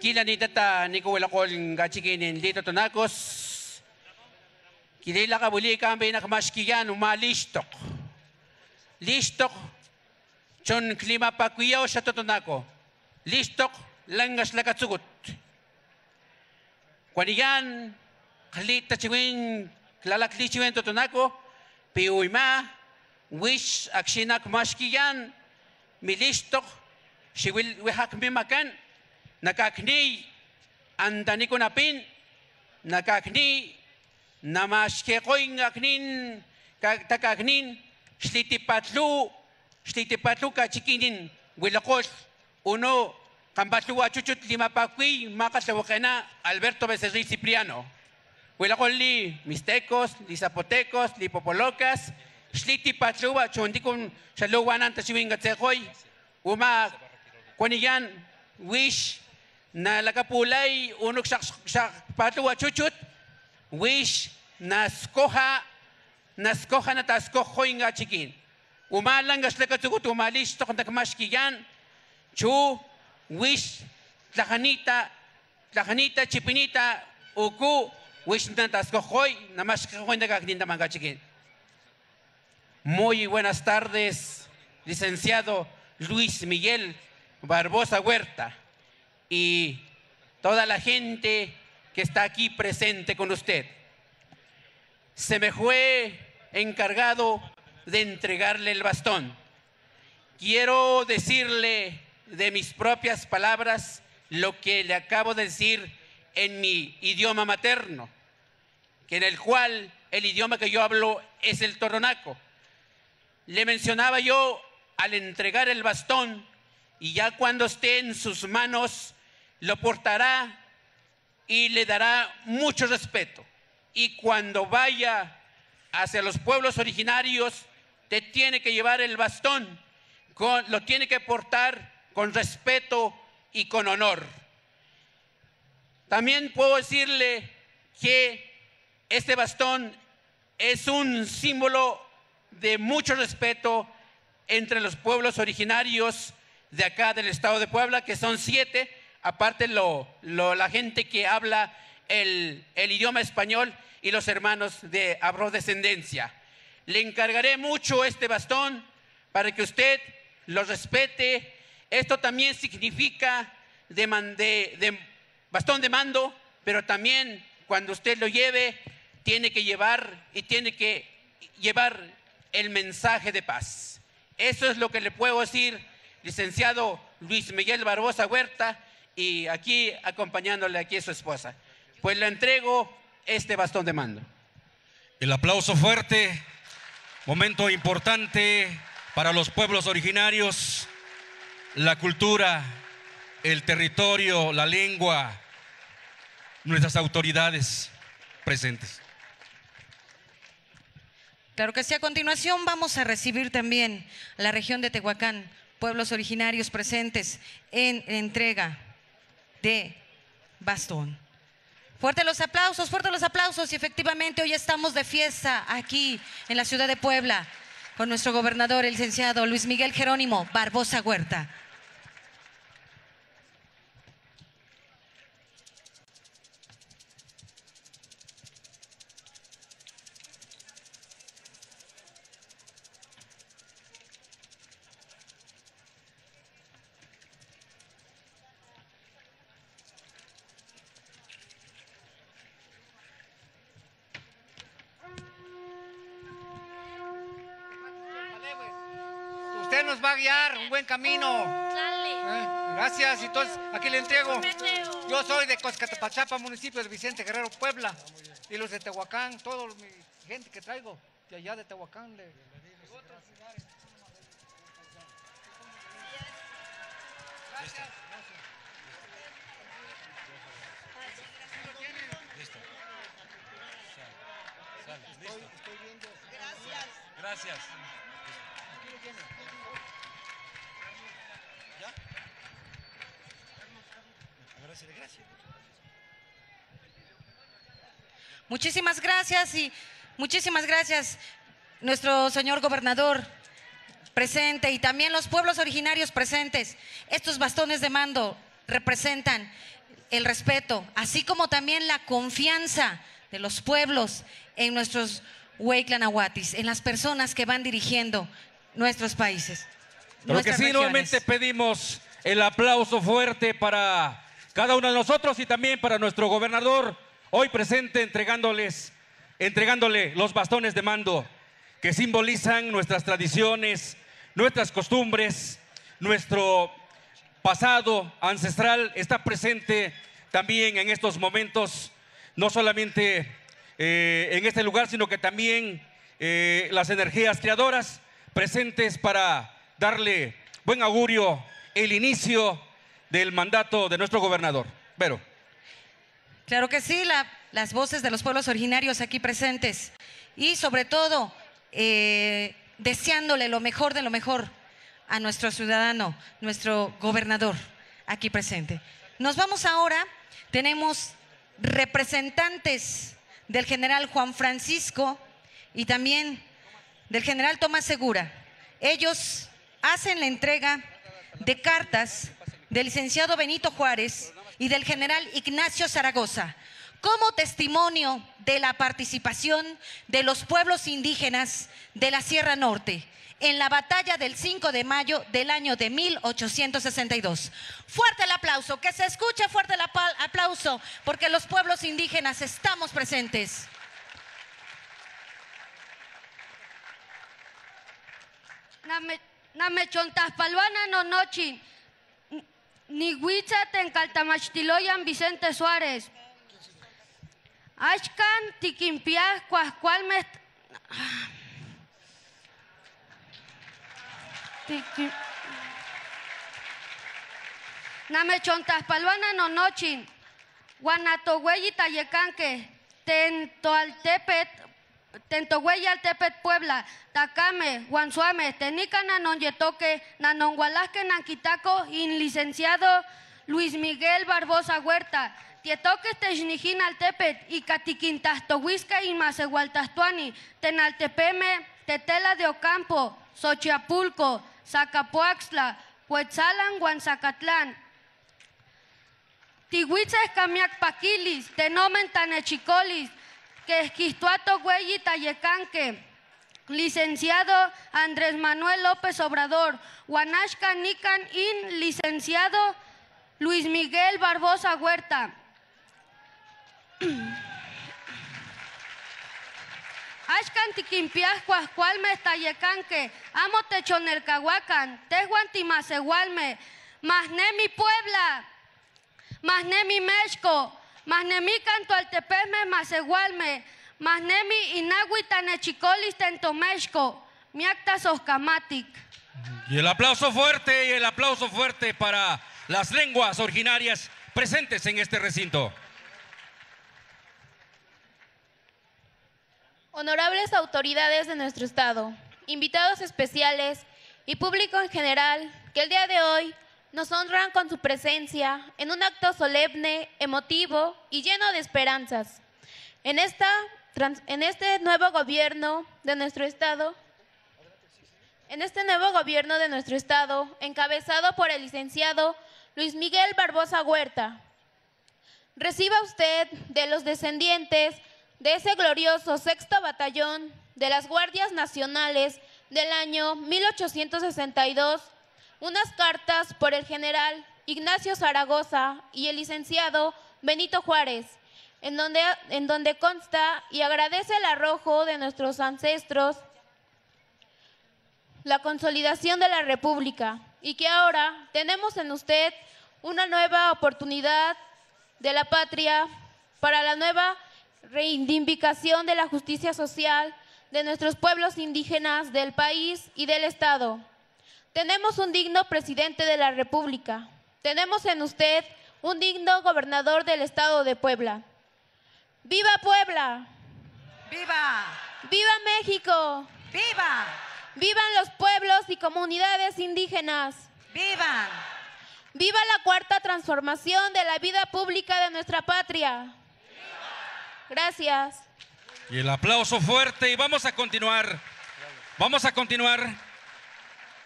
G: Kila ni tata ni ko wala kol gachikinin dito tonakos. Kilila ka buli kambe na kamaskiyan umalistok. Listok chon klima pakuyaw sa totonako. Listok langas lakatsugut. Kwanigan kalita chiwin klalakli chiwin totonako. Piuima wish aksinak maskiyan milistok siwil wihak mimakan nakakni andani ko napin nakakni namaske koy ngaknin takaknin shlitipatlu shlitipatlu kachikinin wilakos uno kampatlu achuchut lima pakwi makasawakena Alberto Becerril Cipriano. Huilacoli, Mixtecos, li Zapotecos, li Popolocas, Shliti Patluwa, Chondikun, Uma, Kwaniyan, Wish, na Lagapulay, Unok Shak Patluwa Chuchut, Wish, na Skoha, na Skoha na Taskohoy nga Chikin. Umalang Gaslakatsugut, umalis, Tok Nakmashkiyan, Chu, Wish, Tlajanita, Tlajanita, Chipinita, Uku, Wish na Taskohoy, Namashkahoy na Gagninda Mangachikin. Muy buenas tardes, licenciado Luis Miguel Barbosa Huerta y toda la gente que está aquí presente con usted. Se me fue encargado de entregarle el bastón. Quiero decirle de mis propias palabras lo que le acabo de decir en mi idioma materno, que en el cual el idioma que yo hablo es el toronaco. Le mencionaba yo al entregar el bastón y ya cuando esté en sus manos lo portará y le dará mucho respeto. Y cuando vaya hacia los pueblos originarios, te tiene que llevar el bastón, lo tiene que portar con respeto y con honor. También puedo decirle que este bastón es un símbolo de mucho respeto entre los pueblos originarios de acá del estado de Puebla, que son siete, aparte lo, la gente que habla el, el idioma español y los hermanos de afrodescendencia. Le encargaré mucho este bastón para que usted lo respete. Esto también significa de, bastón de mando, pero también cuando usted lo lleve, tiene que llevar y tiene que llevar el mensaje de paz. Eso es lo que le puedo decir, licenciado Luis Miguel Barbosa Huerta, y aquí acompañándole aquí su esposa. Pues le entrego este bastón de mando.
E: El aplauso fuerte, momento importante para los pueblos originarios, la cultura, el territorio, la lengua, nuestras autoridades presentes.
F: Claro que sí, a continuación vamos a recibir también la región de Tehuacán, pueblos originarios presentes en entrega de bastón. Fuerte los aplausos, fuerte los aplausos y efectivamente hoy estamos de fiesta aquí en la ciudad de Puebla con nuestro gobernador, el licenciado Luis Miguel Jerónimo Barbosa Huerta.
H: Municipio de Vicente Guerrero, Puebla. Y los de Tehuacán, toda mi gente que traigo de allá de Tehuacán. de-
E: Gracias.
F: Muchísimas gracias y muchísimas gracias nuestro señor gobernador presente y también los pueblos originarios presentes. Estos bastones de mando representan el respeto, así como también la confianza de los pueblos en nuestros Huayclanahuatis, en las personas que van dirigiendo nuestros países.
E: Creo que sí,
F: regiones.
E: nuevamente pedimos el aplauso fuerte para cada uno de nosotros y también para nuestro gobernador, hoy presente entregándoles, entregándole los bastones de mando que simbolizan nuestras tradiciones, nuestras costumbres, nuestro pasado ancestral está presente también en estos momentos, no solamente eh, en este lugar, sino que también eh, las energías creadoras presentes para darle buen augurio el inicio del mandato de nuestro gobernador. Vero.
F: Claro que sí, la- las voces de los pueblos originarios aquí presentes y sobre todo eh, deseándole lo mejor de lo mejor a nuestro ciudadano, nuestro gobernador aquí presente. Nos vamos ahora, tenemos representantes del general Juan Francisco y también del general Tomás Segura. Ellos hacen la entrega de cartas del licenciado Benito Juárez y del general Ignacio Zaragoza, como testimonio de la participación de los pueblos indígenas de la Sierra Norte en la batalla del 5 de mayo del año de 1862. Fuerte el aplauso, que se escuche fuerte el apla- aplauso, porque los pueblos indígenas estamos presentes.
I: Tencaltamachtiloyan Vicente Suárez. Ashkan tiquimpias cuascualmes. Tiqui- Name chontaspalwana no nochin. Guanatohueyi Tayecanque. Tentoaltepet. Tentohueyi Altepet Puebla. Tacame. Guanzuame. Tenicana non yetoque. Nanongualasque Nanquitaco. In licenciado Luis Miguel Barbosa Huerta. Tietoque Technijin Altepet. Y Catiquintastohuisca y Macehualtastuani. Tenaltepeme. Tetela de Ocampo. Xochiapulco. Zacapuaxtla. Huetzalan, Guanzacatlán. Tihuitzes Camiac Paquilis, Tenomen Tanechicolis, que Esquistuato Güeyi Tayecanque, licenciado Andrés Manuel López Obrador, Huanashka Nican In, licenciado Luis Miguel Barbosa Huerta. Ashkan tiquimpias cuascualme tayecanque, amo techonelcahuacan, tehuantimacehualme, Masnemi Puebla, Masnemi Mexco, Masnemi Cantualtepesme Macehualme, Masnemi Inagui Tanechicolis Tentomexco, Miacta Soscamatic.
E: Y el aplauso fuerte y el aplauso fuerte para las lenguas originarias presentes en este recinto.
J: Honorables autoridades de nuestro Estado, invitados especiales y público en general que el día de hoy nos honran con su presencia en un acto solemne, emotivo y lleno de esperanzas. En, esta, en este nuevo gobierno de nuestro Estado, en este nuevo gobierno de nuestro Estado, encabezado por el licenciado Luis Miguel Barbosa Huerta, reciba usted de los descendientes de ese glorioso sexto batallón de las Guardias Nacionales del año 1862 unas cartas por el general Ignacio Zaragoza y el licenciado Benito Juárez, en donde, en donde consta y agradece el arrojo de nuestros ancestros, la consolidación de la República y que ahora tenemos en usted una nueva oportunidad de la patria para la nueva reivindicación de la justicia social de nuestros pueblos indígenas del país y del Estado. Tenemos un digno presidente de la República. Tenemos en usted un digno gobernador del Estado de Puebla. ¡Viva Puebla!
D: ¡Viva!
J: ¡Viva México!
D: ¡Viva!
J: ¡Vivan los pueblos y comunidades indígenas!
D: ¡Vivan!
J: ¡Viva la cuarta transformación de la vida pública de nuestra patria! Gracias.
E: Y el aplauso fuerte y vamos a continuar. Vamos a continuar.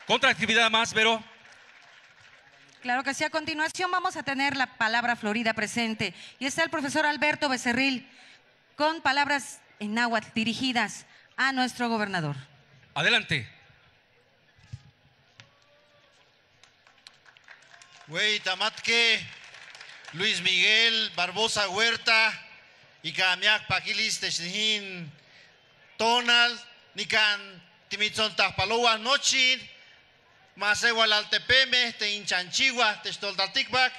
E: Contra actividad más, Vero.
D: Claro que sí, a continuación vamos a tener la palabra florida presente. Y está el profesor Alberto Becerril con palabras en náhuatl dirigidas a nuestro gobernador.
E: Adelante.
K: Güey, Tamatque, Luis Miguel Barbosa Huerta, y Camiac Paquilis Technihin Tonal, Nican Timitzon Tapaloa Nochin, Masewal Altepeme, Te Inchanchigua, Techtoltatikbak,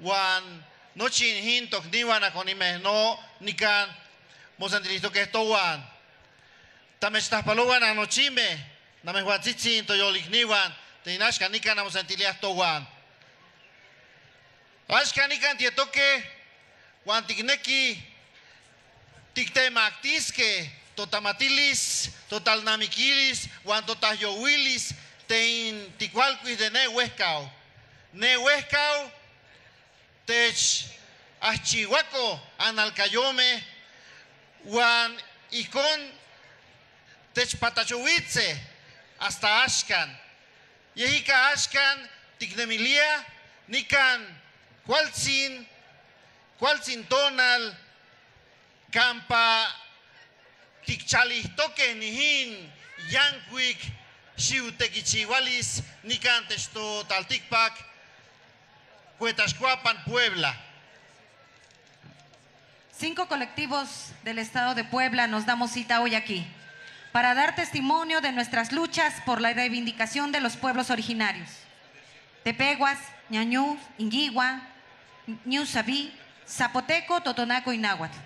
K: Wan Nochin Hin Tokniwan Akonime, no Nican Mosantilisto que esto Wan. Tamestapaloan Anochime, Namehuatzitsin Toyolikniwan, Te Inashka Nican Mosantilias Towan. Ashkanikan tietoke, Juan Tigneki, Tictemaktiske, Totamatilis, Totalnamiquilis, Juan Totayowilis, Tein Ticualquis de Nehuescao. Nehuescao, Tech Achihuaco, Analcayome, Juan Icon, Tech Patachowitze, hasta Ashkan. Yehika Ashkan, Ticnemilia, Nikan, Cualcin, Cualcin Tonal, campa tikchalistoque nihin yankuik xiutequichihualis nicantesto talticpac Cuetascuapan, Puebla.
F: Cinco colectivos del Estado de Puebla nos damos cita hoy aquí para dar testimonio de nuestras luchas por la reivindicación de los pueblos originarios. Tepeguas, Ñañú, Inguigua, Ñusabi, Zapoteco, Totonaco y Náhuatl,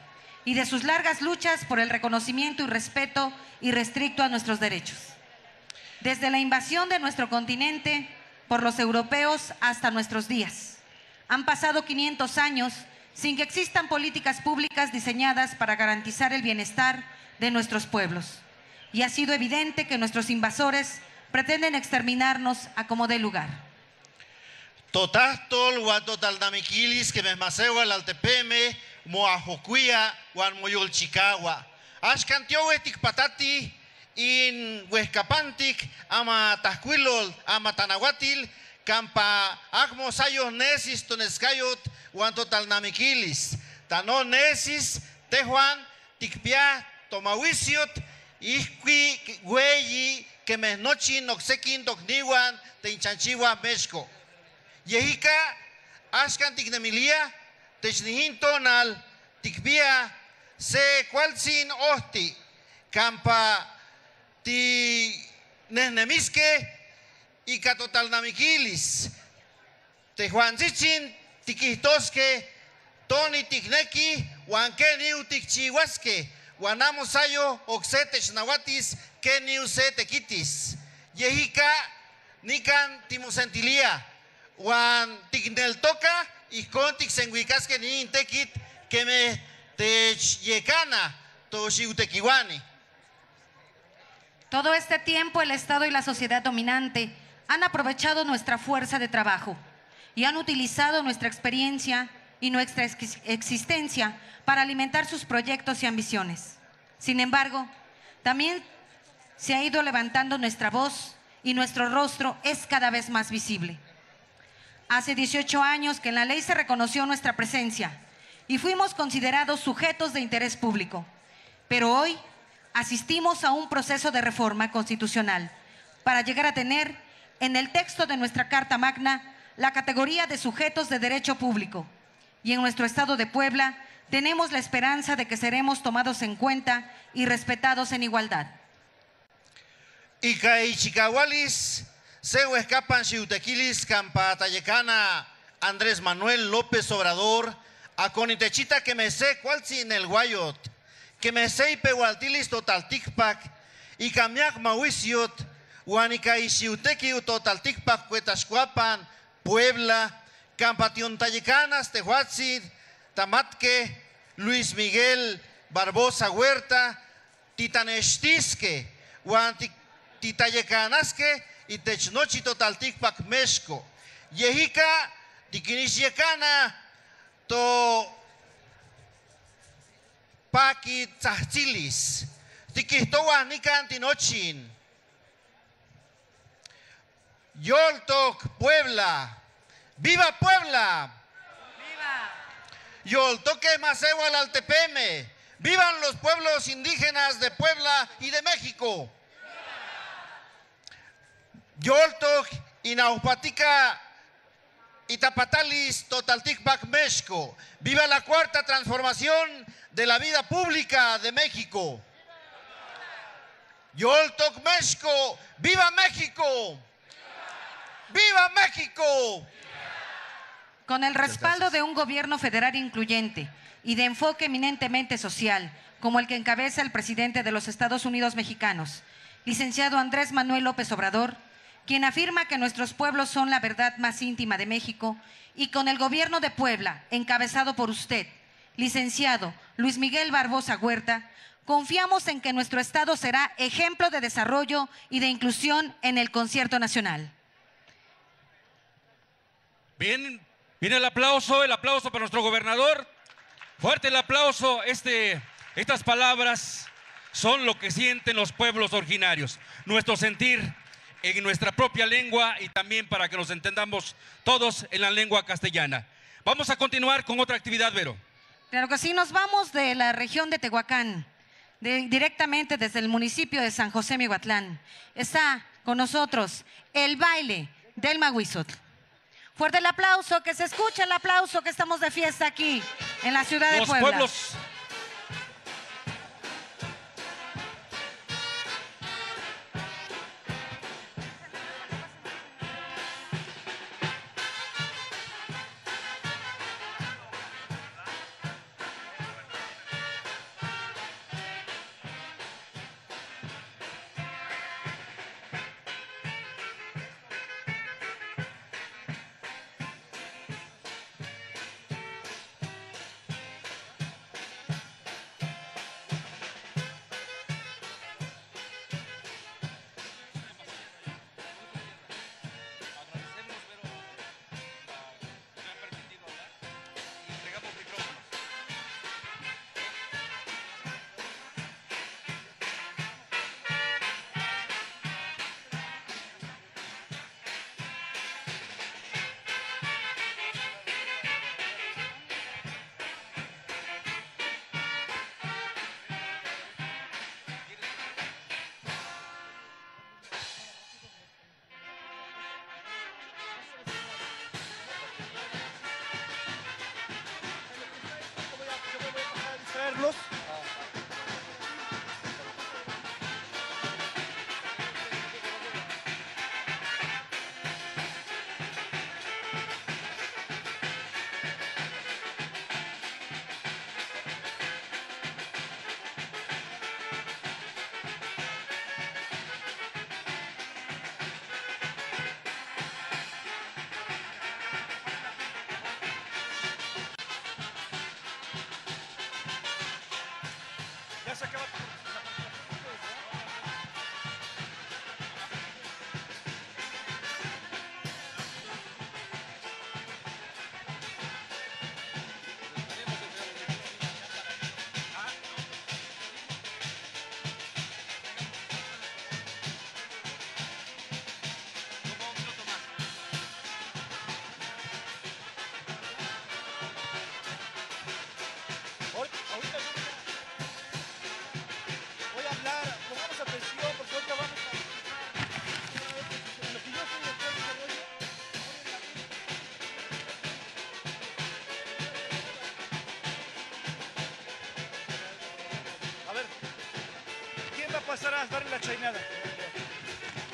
F: y de sus largas luchas por el reconocimiento y respeto irrestricto a nuestros derechos. Desde la invasión de nuestro continente por los europeos hasta nuestros días. Han pasado 500 años sin que existan políticas públicas diseñadas para garantizar el bienestar de nuestros pueblos. Y ha sido evidente que nuestros invasores pretenden exterminarnos a como dé lugar.
K: Totastol, wan total namikilis, que me maseo al altepeme, moajocuia, wan moyolchicawa. Ashkantiowe patati, in huescapantic, ama tascuilol, ama tanahuatil, campa agmo sayos nesis tonescayot, wan total namikilis. Tano nesis, tejuan, tikpia, tomawisiot, ihqui, güeyi, que me nochin, noxequin, tocniwan, teinchanchiwa, mexco. Yehika, ashkan tiknemilia, technihin tonal, tikbia, se cualzin ohti, campa ti nehnemiske, y katotalnamikilis. Tejuanzichin, tikihtoske, toni tikneki, huanke niu tikchihuaske, huanamo sayo oxe technahuatis, que niu se tequitis. Yehika, nikan timosentilia, Juan Tignel toca y con Tixenguicas que ni intekit que me te yecana to xiutequiwani.
F: Todo este tiempo el Estado y la sociedad dominante han aprovechado nuestra fuerza de trabajo y han utilizado nuestra experiencia y nuestra ex- existencia para alimentar sus proyectos y ambiciones. Sin embargo, también se ha ido levantando nuestra voz y nuestro rostro es cada vez más visible. Hace 18 años que en la ley se reconoció nuestra presencia y fuimos considerados sujetos de interés público. Pero hoy asistimos a un proceso de reforma constitucional para llegar a tener en el texto de nuestra Carta Magna la categoría de sujetos de derecho público. Y en nuestro estado de Puebla tenemos la esperanza de que seremos tomados en cuenta y respetados en igualdad.
K: Y Chicahualis, se escapan xiutequilis campa tayecana Andrés Manuel López Obrador, a conitechita que me sé cuál sin el guayot, que me sé y pehualtilis total ticpac, y camiac mauisiot, huanica y xiutequi total ticpac cuetascuapan, Puebla, campation tayecanas, tehuatzin, tamatque, Luis Miguel Barbosa Huerta, titanextisque, huan ti- titayecanasque, y technochi total ticpac Mexco. Yehica, tiquinixyecana, to paki tzahzilis, tiquihtoa nican tinochin. Yoltoc, Puebla. ¡Viva Puebla! Yoltoque Maceo al Altepeme. ¡Vivan los pueblos indígenas de Puebla y de México! Yoltoc, Inaupatica, Itapatalis, Totalticpac, México. ¡Viva la cuarta transformación de la vida pública de México! Yoltoc, México. ¡Viva México! ¡Viva México!
F: Con el respaldo de un gobierno federal incluyente y de enfoque eminentemente social, como el que encabeza el presidente de los Estados Unidos mexicanos, licenciado Andrés Manuel López Obrador, quien afirma que nuestros pueblos son la verdad más íntima de México, y con el gobierno de Puebla, encabezado por usted, licenciado Luis Miguel Barbosa Huerta, confiamos en que nuestro Estado será ejemplo de desarrollo y de inclusión en el concierto nacional.
E: Bien, viene el aplauso, el aplauso para nuestro gobernador. Fuerte el aplauso. Este, estas palabras son lo que sienten los pueblos originarios. Nuestro sentir en nuestra propia lengua y también para que nos entendamos todos en la lengua castellana. Vamos a continuar con otra actividad, Vero.
F: Claro que sí, nos vamos de la región de Tehuacán, de- directamente desde el municipio de San José Mihuatlán. Está con nosotros el baile del Maguizotl. Fuerte el aplauso, que se escuche el aplauso que estamos de fiesta aquí en la ciudad de Puebla.
E: pueblos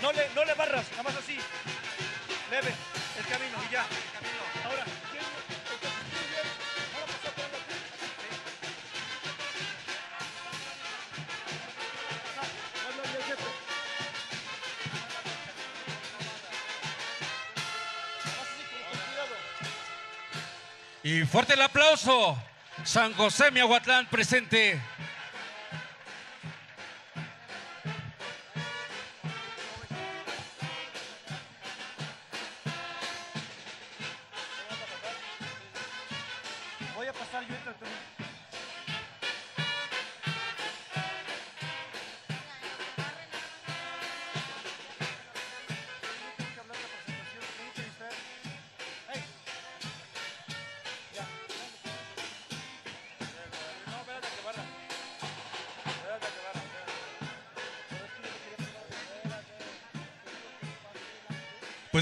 B: No le, no le barras, nada más así. Leve el camino y ya. Ahora,
E: y fuerte el aplauso. San José Miahuatlán presente.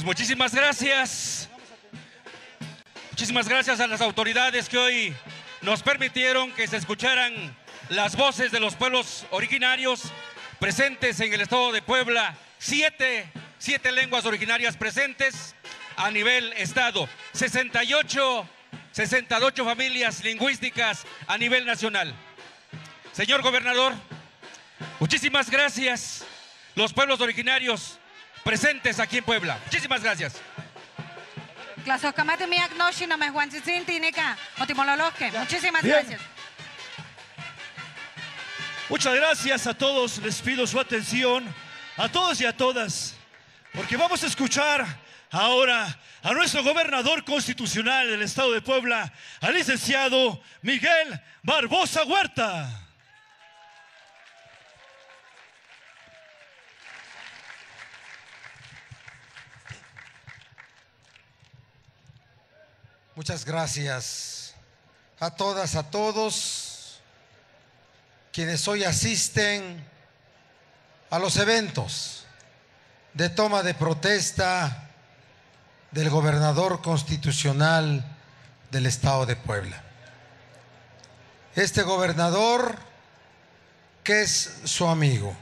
E: Muchísimas gracias. Muchísimas gracias a las autoridades que hoy nos permitieron que se escucharan las voces de los pueblos originarios presentes en el estado de Puebla. Siete, siete lenguas originarias presentes a nivel estado. 68, 68 familias lingüísticas a nivel nacional. Señor gobernador, muchísimas gracias. Los pueblos originarios presentes aquí en Puebla. Muchísimas gracias.
F: Muchísimas
B: Bien.
F: gracias.
B: Muchas gracias a todos, les pido su atención, a todos y a todas, porque vamos a escuchar ahora a nuestro gobernador constitucional del estado de Puebla, al licenciado Miguel Barbosa Huerta.
L: Muchas gracias, a todas, a todos quienes hoy asisten a los eventos de toma de protesta del gobernador constitucional del estado de Puebla. Este gobernador que es su amigo.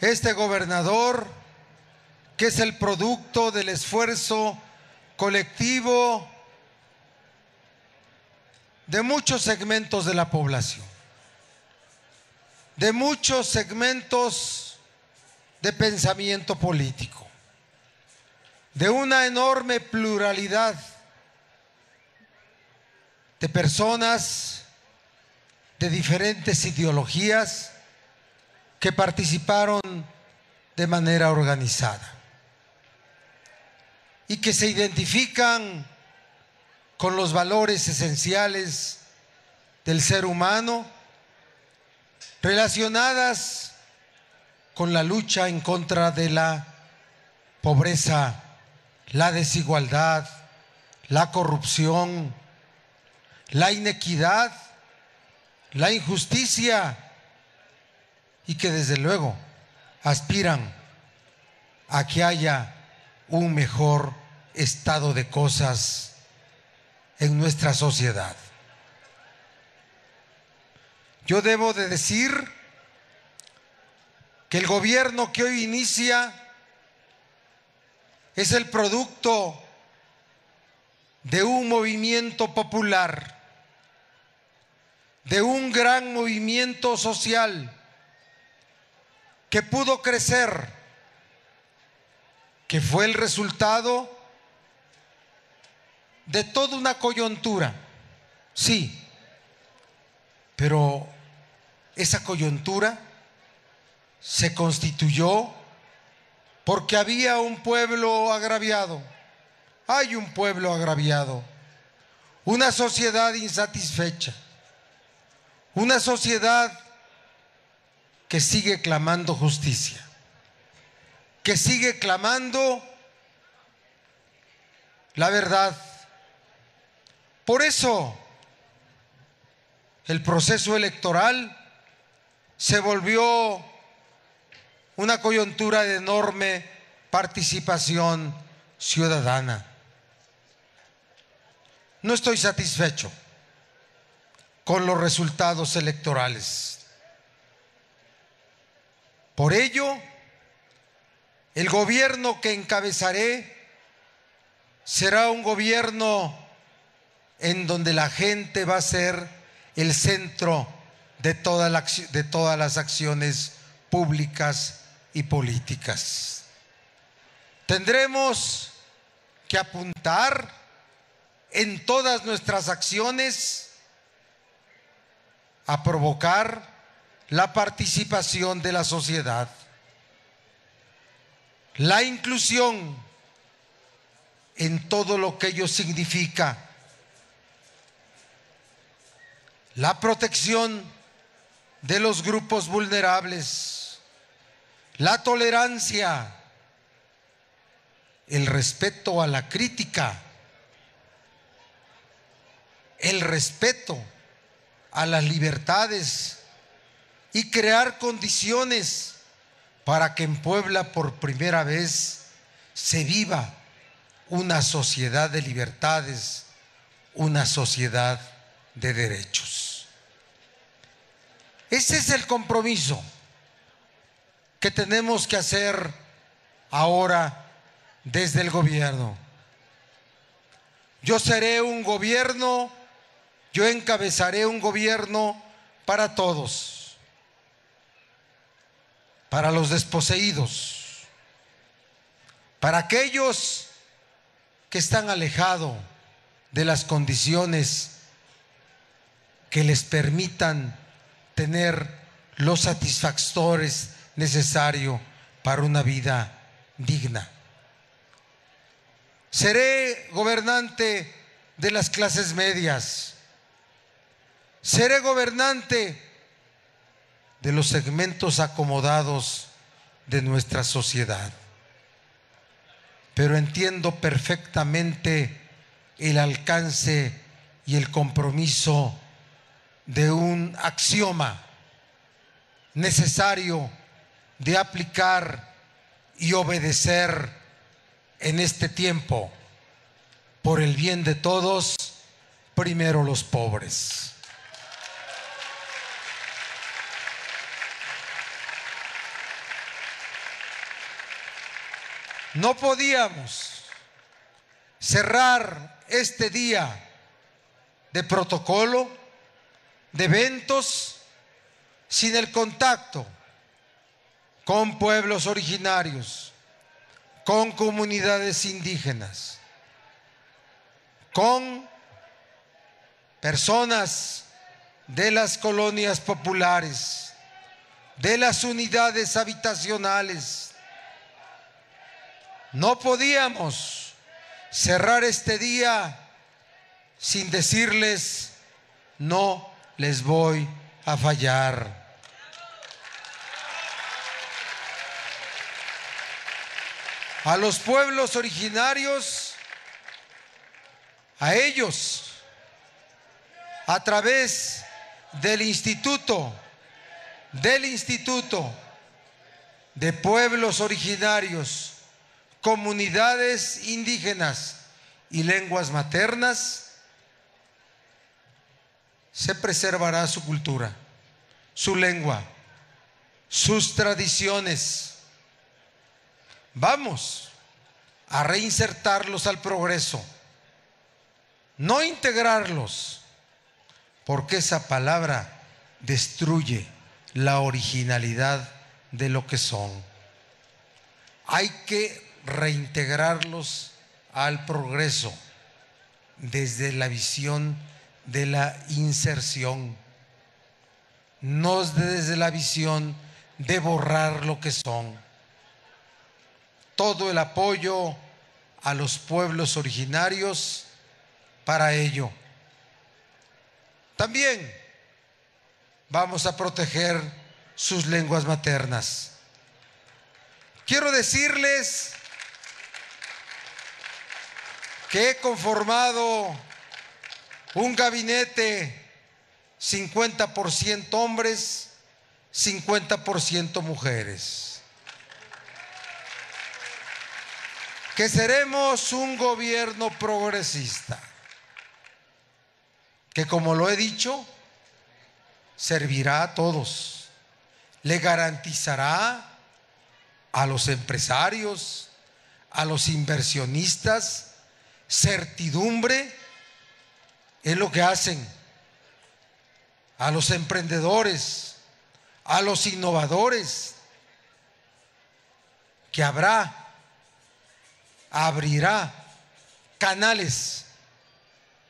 L: Este gobernador que es el producto del esfuerzo colectivo de muchos segmentos de la población, de muchos segmentos de pensamiento político, de una enorme pluralidad de personas de diferentes ideologías que participaron de manera organizada y que se identifican con los valores esenciales del ser humano relacionadas con la lucha en contra de la pobreza, la desigualdad, la corrupción, la inequidad, la injusticia y que desde luego aspiran a que haya un mejor estado de cosas en nuestra sociedad. Yo debo de decir que el gobierno que hoy inicia es el producto de un movimiento popular, de un gran movimiento social que pudo crecer, que fue el resultado de toda una coyuntura, sí, pero esa coyuntura se constituyó porque había un pueblo agraviado, hay un pueblo agraviado, una sociedad insatisfecha, una sociedad que sigue clamando justicia, que sigue clamando la verdad. Por eso el proceso electoral se volvió una coyuntura de enorme participación ciudadana. No estoy satisfecho con los resultados electorales. Por ello, el gobierno que encabezaré será un gobierno en donde la gente va a ser el centro de, de todas las acciones públicas y políticas. Tendremos que apuntar en todas nuestras acciones a provocar la participación de la sociedad, la inclusión en todo lo que ello significa, la protección de los grupos vulnerables, la tolerancia, el respeto a la crítica, el respeto a las libertades y crear condiciones para que en Puebla por primera vez se viva una sociedad de libertades, una sociedad de derechos. Ese es el compromiso que tenemos que hacer ahora desde el gobierno. Yo seré un gobierno, yo encabezaré un gobierno para todos para los desposeídos, para aquellos que están alejados de las condiciones que les permitan tener los satisfactores necesarios para una vida digna. Seré gobernante de las clases medias. Seré gobernante de los segmentos acomodados de nuestra sociedad. Pero entiendo perfectamente el alcance y el compromiso de un axioma necesario de aplicar y obedecer en este tiempo por el bien de todos, primero los pobres. No podíamos cerrar este día de protocolo, de eventos, sin el contacto con pueblos originarios, con comunidades indígenas, con personas de las colonias populares, de las unidades habitacionales. No podíamos cerrar este día sin decirles, no les voy a fallar. A los pueblos originarios, a ellos, a través del instituto, del instituto de pueblos originarios, comunidades indígenas y lenguas maternas, se preservará su cultura, su lengua, sus tradiciones. Vamos a reinsertarlos al progreso, no integrarlos, porque esa palabra destruye la originalidad de lo que son. Hay que reintegrarlos al progreso desde la visión de la inserción, no desde la visión de borrar lo que son. Todo el apoyo a los pueblos originarios para ello. También vamos a proteger sus lenguas maternas. Quiero decirles que he conformado un gabinete 50% hombres, 50% mujeres. Que seremos un gobierno progresista, que como lo he dicho, servirá a todos, le garantizará a los empresarios, a los inversionistas, certidumbre es lo que hacen a los emprendedores, a los innovadores, que habrá, abrirá canales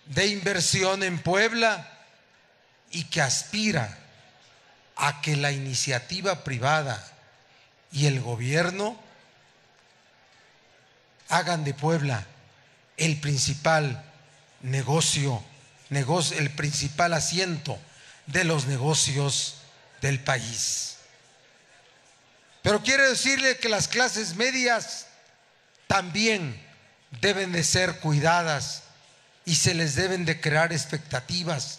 L: de inversión en Puebla y que aspira a que la iniciativa privada y el gobierno hagan de Puebla el principal negocio el principal asiento de los negocios del país. Pero quiero decirle que las clases medias también deben de ser cuidadas y se les deben de crear expectativas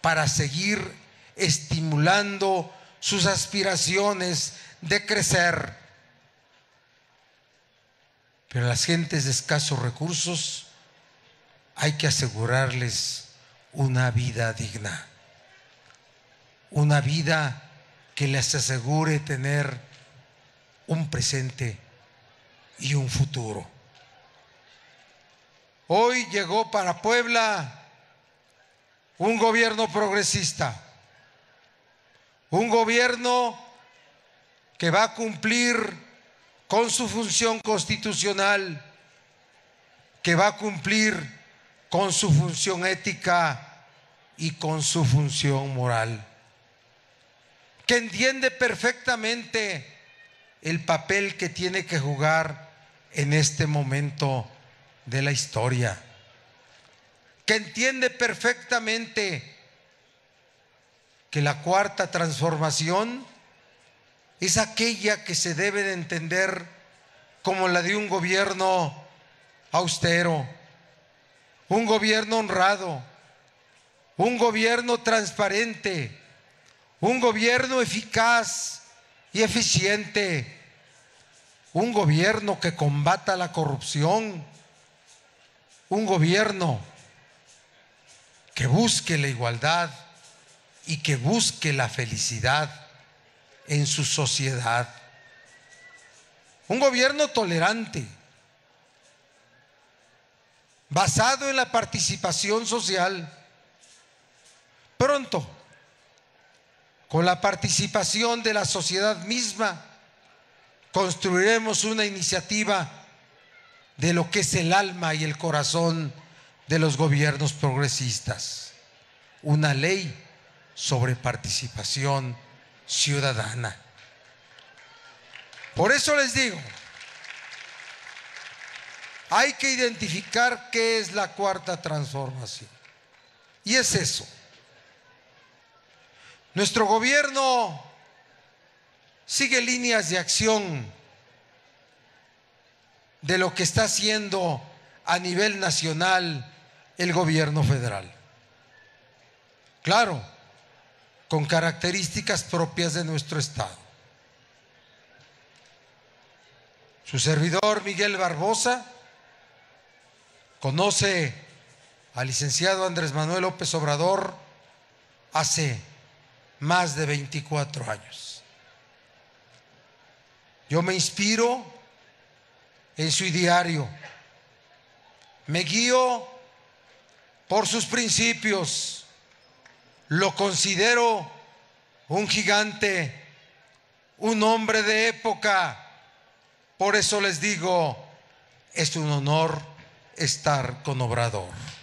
L: para seguir estimulando sus aspiraciones de crecer. Pero las gentes de escasos recursos hay que asegurarles una vida digna, una vida que les asegure tener un presente y un futuro. Hoy llegó para Puebla un gobierno progresista, un gobierno que va a cumplir con su función constitucional, que va a cumplir con su función ética y con su función moral, que entiende perfectamente el papel que tiene que jugar en este momento de la historia, que entiende perfectamente que la cuarta transformación es aquella que se debe de entender como la de un gobierno austero, un gobierno honrado, un gobierno transparente, un gobierno eficaz y eficiente, un gobierno que combata la corrupción, un gobierno que busque la igualdad y que busque la felicidad en su sociedad. Un gobierno tolerante, basado en la participación social. Pronto, con la participación de la sociedad misma, construiremos una iniciativa de lo que es el alma y el corazón de los gobiernos progresistas. Una ley sobre participación ciudadana. Por eso les digo, hay que identificar qué es la cuarta transformación. Y es eso. Nuestro gobierno sigue líneas de acción de lo que está haciendo a nivel nacional el gobierno federal. Claro, con características propias de nuestro Estado. Su servidor Miguel Barbosa conoce al licenciado Andrés Manuel López Obrador hace más de 24 años. Yo me inspiro en su diario, me guío por sus principios, lo considero un gigante, un hombre de época. Por eso les digo, es un honor estar con Obrador.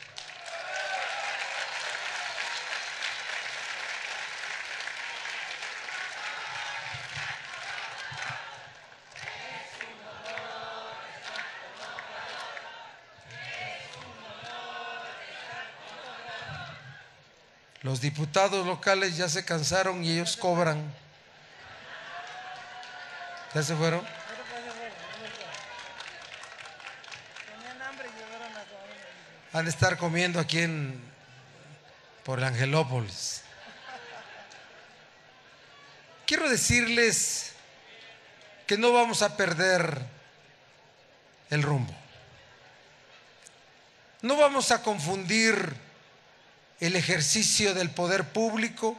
L: Los diputados locales ya se cansaron y ellos cobran. ¿Ya se fueron? Han de estar comiendo aquí en por el Angelópolis. Quiero decirles que no vamos a perder el rumbo. No vamos a confundir el ejercicio del poder público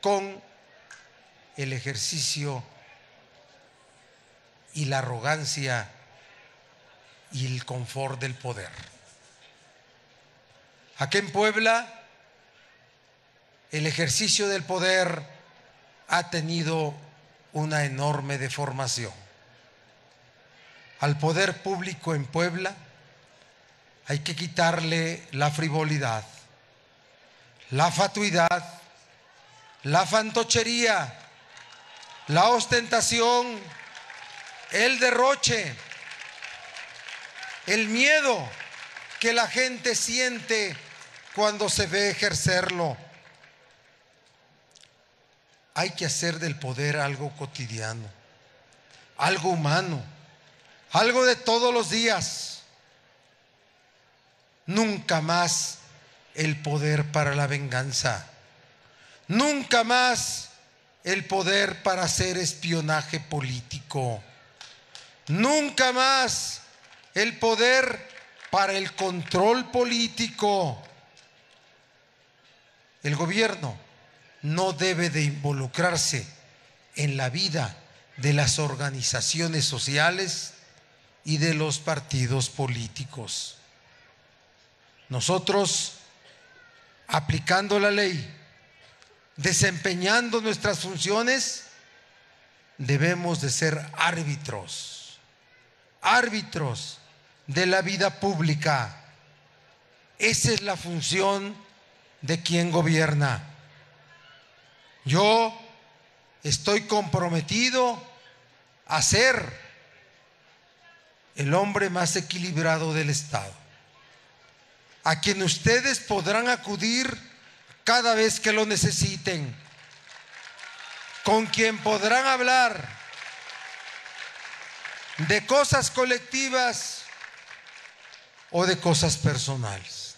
L: con el ejercicio y la arrogancia y el confort del poder. Aquí en Puebla, el ejercicio del poder ha tenido una enorme deformación. Al poder público en Puebla hay que quitarle la frivolidad, la fatuidad, la fantochería, la ostentación, el derroche, el miedo que la gente siente cuando se ve ejercerlo. Hay que hacer del poder algo cotidiano, algo humano, algo de todos los días. Nunca más el poder para la venganza. Nunca más el poder para hacer espionaje político. Nunca más el poder para el control político. El gobierno no debe de involucrarse en la vida de las organizaciones sociales y de los partidos políticos. Nosotros, aplicando la ley, desempeñando nuestras funciones, debemos de ser árbitros, árbitros de la vida pública. Esa es la función de quien gobierna. Yo estoy comprometido a ser el hombre más equilibrado del Estado, a quien ustedes podrán acudir cada vez que lo necesiten, con quien podrán hablar de cosas colectivas o de cosas personales.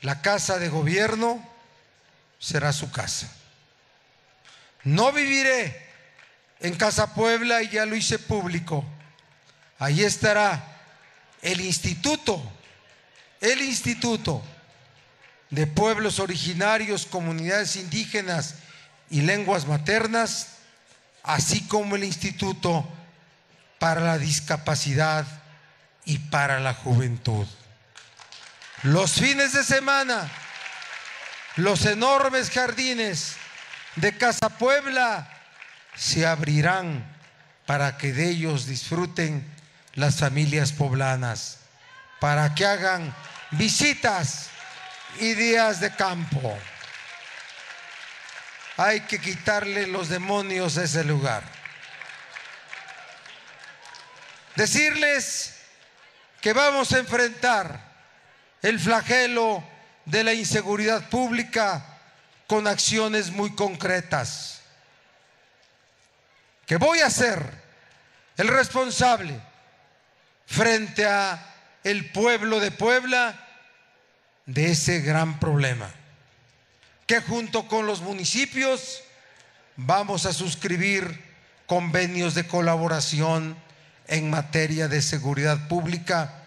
L: la casa de gobierno será su casa. No viviré en Casa Puebla y ya lo hice público. Ahí estará el instituto, el instituto de pueblos originarios, comunidades indígenas y lenguas maternas, así como el instituto para la discapacidad y para la juventud. Los fines de semana, los enormes jardines de Casa Puebla se abrirán para que de ellos disfruten las familias poblanas, para que hagan visitas y días de campo. Hay que quitarle los demonios a ese lugar. Decirles que vamos a enfrentar el flagelo de la inseguridad pública con acciones muy concretas. Que voy a ser el responsable frente a el pueblo de Puebla de ese gran problema. Que junto con los municipios vamos a suscribir convenios de colaboración en materia de seguridad pública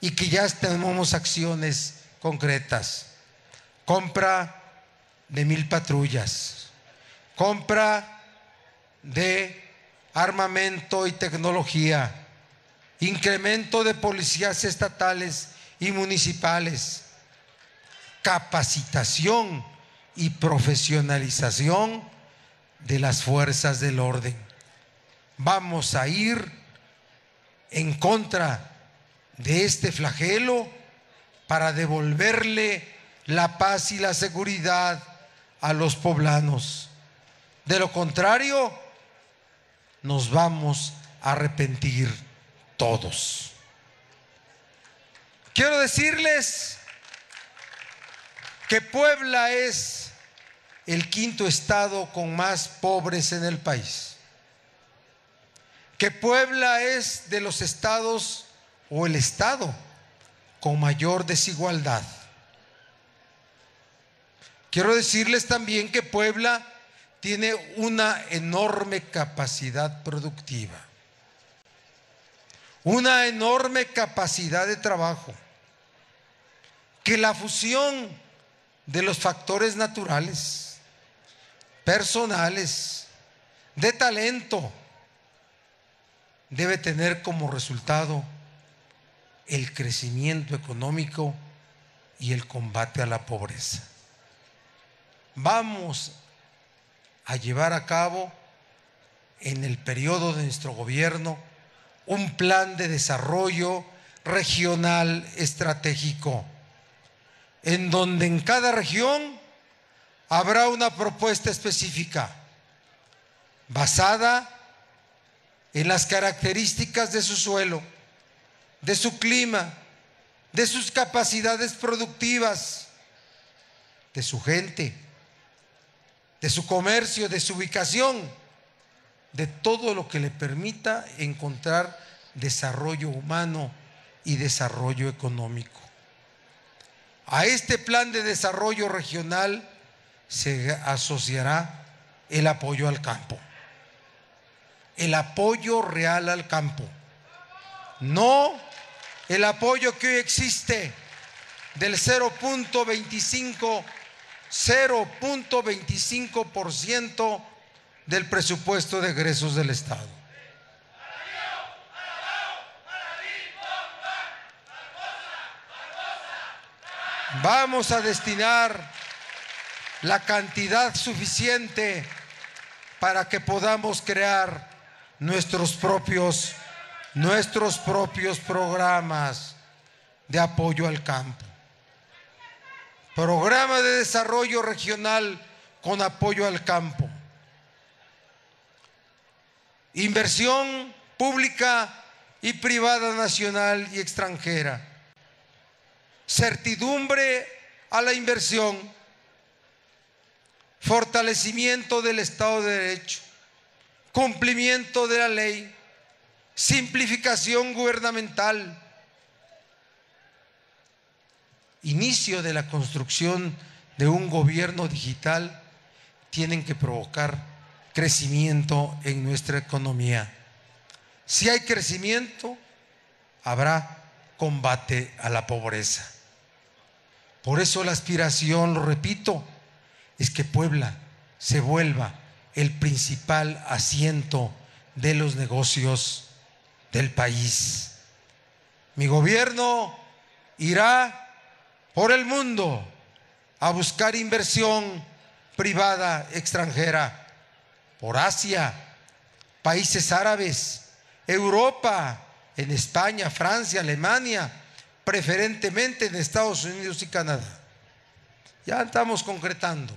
L: y que ya tenemos acciones concretas. Compra de mil patrullas, compra de armamento y tecnología, incremento de policías estatales y municipales, capacitación y profesionalización de las fuerzas del orden. Vamos a ir en contra de este flagelo para devolverle la paz y la seguridad a los poblanos. De lo contrario, nos vamos a arrepentir todos. Quiero decirles que Puebla es el quinto estado con más pobres en el país. Que Puebla es de los estados o el estado con mayor desigualdad. Quiero decirles también que Puebla tiene una enorme capacidad productiva, una enorme capacidad de trabajo, que la fusión de los factores naturales, personales, de talento, debe tener como resultado el crecimiento económico y el combate a la pobreza. Vamos a llevar a cabo en el periodo de nuestro gobierno un plan de desarrollo regional estratégico, en donde en cada región habrá una propuesta específica basada en las características de su suelo, de su clima, de sus capacidades productivas, de su gente, de su comercio, de su ubicación, de todo lo que le permita encontrar desarrollo humano y desarrollo económico. A este plan de desarrollo regional se asociará el apoyo al campo, el apoyo real al campo, no el apoyo que hoy existe del 0.25 0.25% del presupuesto de egresos del Estado. Vamos a destinar la cantidad suficiente para que podamos crear nuestros propios nuestros propios programas de apoyo al campo. Programa de desarrollo regional con apoyo al campo. Inversión pública y privada nacional y extranjera. Certidumbre a la inversión. Fortalecimiento del Estado de Derecho. Cumplimiento de la ley. Simplificación gubernamental inicio de la construcción de un gobierno digital tienen que provocar crecimiento en nuestra economía. Si hay crecimiento, habrá combate a la pobreza. Por eso la aspiración, lo repito, es que Puebla se vuelva el principal asiento de los negocios del país. Mi gobierno irá por el mundo a buscar inversión privada extranjera, por Asia, países árabes, Europa, en España, Francia, Alemania, preferentemente en Estados Unidos y Canadá. Ya estamos concretando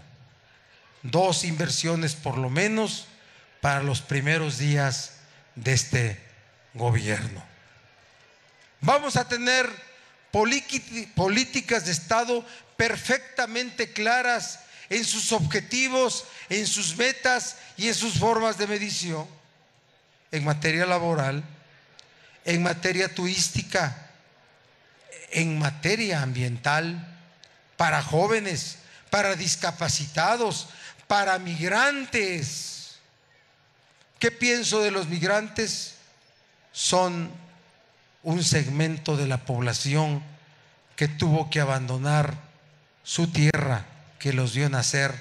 L: dos inversiones por lo menos para los primeros días de este gobierno. Vamos a tener políticas de Estado perfectamente claras en sus objetivos, en sus metas y en sus formas de medición, en materia laboral, en materia turística, en materia ambiental, para jóvenes, para discapacitados, para migrantes. ¿Qué pienso de los migrantes? Son un segmento de la población que tuvo que abandonar su tierra que los dio nacer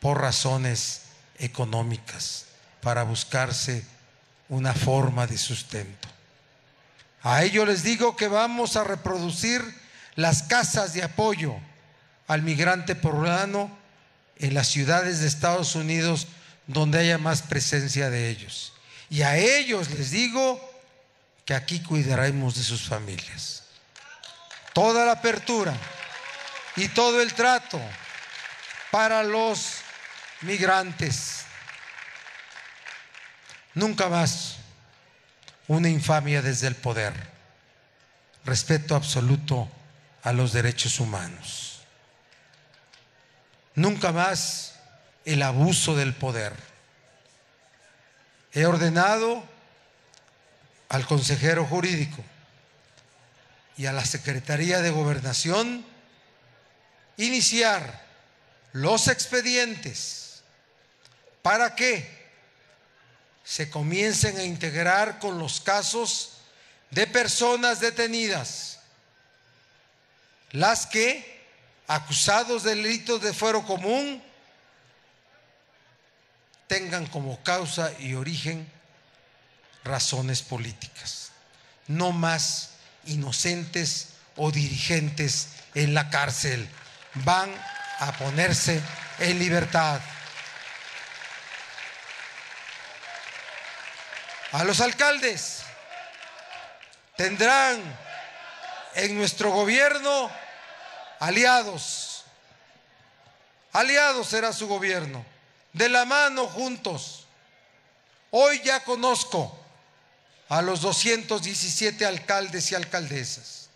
L: por razones económicas, para buscarse una forma de sustento. A ello les digo que vamos a reproducir las casas de apoyo al migrante poblano en las ciudades de Estados Unidos donde haya más presencia de ellos. Y a ellos les digo que aquí cuidaremos de sus familias. Toda la apertura y todo el trato para los migrantes. Nunca más una infamia desde el poder, respeto absoluto a los derechos humanos. Nunca más el abuso del poder. He ordenado al consejero jurídico y a la Secretaría de Gobernación iniciar los expedientes. Para que se comiencen a integrar con los casos de personas detenidas, las que, acusados de delitos de fuero común, tengan como causa y origen razones políticas, no más inocentes o dirigentes en la cárcel, van a ponerse en libertad. A los alcaldes tendrán en nuestro gobierno aliados. Aliados será su gobierno. De la mano juntos. Hoy ya conozco a los 217 alcaldes y alcaldesas.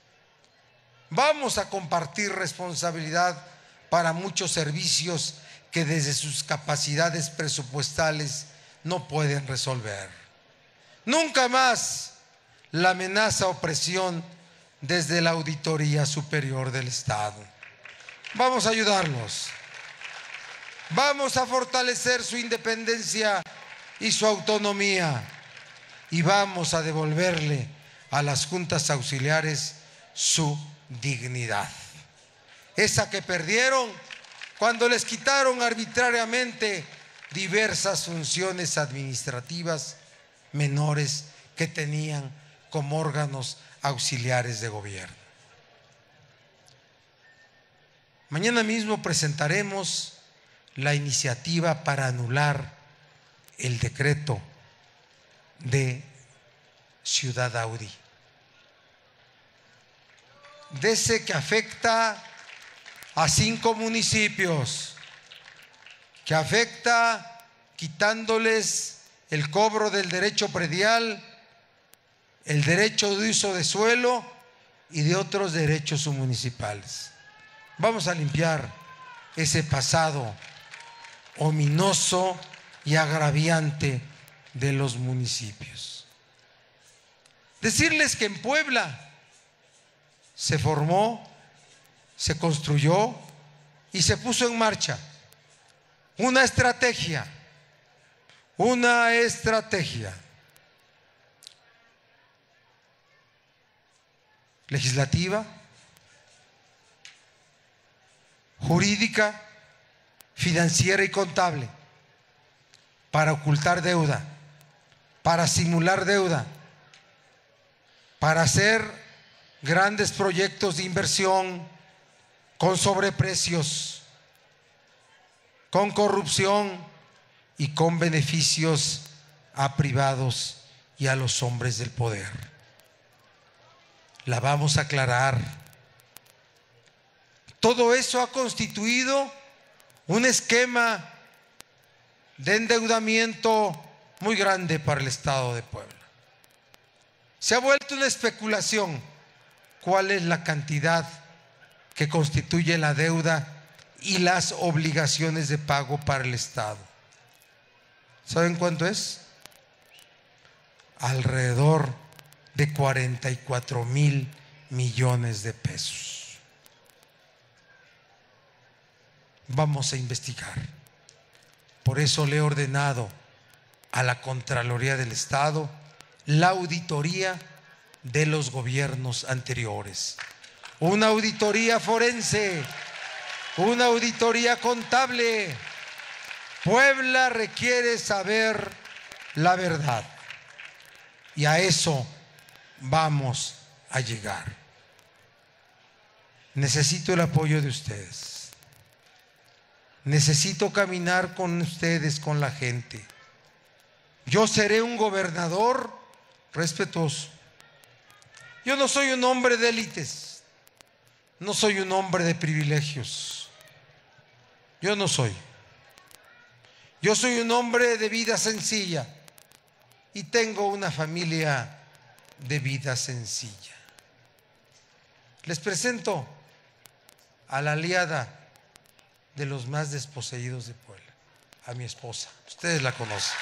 L: Vamos a compartir responsabilidad para muchos servicios que desde sus capacidades presupuestales no pueden resolver. Nunca más la amenaza opresión desde la Auditoría Superior del Estado. Vamos a ayudarlos. Vamos a fortalecer su independencia y su autonomía. Y vamos a devolverle a las juntas auxiliares su dignidad. Esa que perdieron cuando les quitaron arbitrariamente diversas funciones administrativas menores que tenían como órganos auxiliares de gobierno. Mañana mismo presentaremos la iniciativa para anular el decreto de Ciudad Audi. De ese que afecta a cinco municipios, que afecta quitándoles el cobro del derecho predial, el derecho de uso de suelo y de otros derechos municipales. Vamos a limpiar ese pasado ominoso y agraviante de los municipios. Decirles que en Puebla se formó se construyó y se puso en marcha. Una estrategia, una estrategia legislativa, jurídica, financiera y contable para ocultar deuda, para simular deuda, para hacer grandes proyectos de inversión con sobreprecios, con corrupción y con beneficios a privados y a los hombres del poder. La vamos a aclarar. Todo eso ha constituido un esquema de endeudamiento muy grande para el Estado de Puebla. Se ha vuelto una especulación cuál es la cantidad que constituye la deuda y las obligaciones de pago para el Estado. ¿Saben cuánto es? Alrededor de 44 mil millones de pesos. Vamos a investigar. Por eso le he ordenado a la Contraloría del Estado la auditoría de los gobiernos anteriores. Una auditoría forense, una auditoría contable. Puebla requiere saber la verdad. Y a eso vamos a llegar. Necesito el apoyo de ustedes. Necesito caminar con ustedes, con la gente. Yo seré un gobernador respetuoso. Yo no soy un hombre de élites. No soy un hombre de privilegios. Yo no soy. Yo soy un hombre de vida sencilla y tengo una familia de vida sencilla. Les presento a la aliada de los más desposeídos de Puebla, a mi esposa. Ustedes la conocen.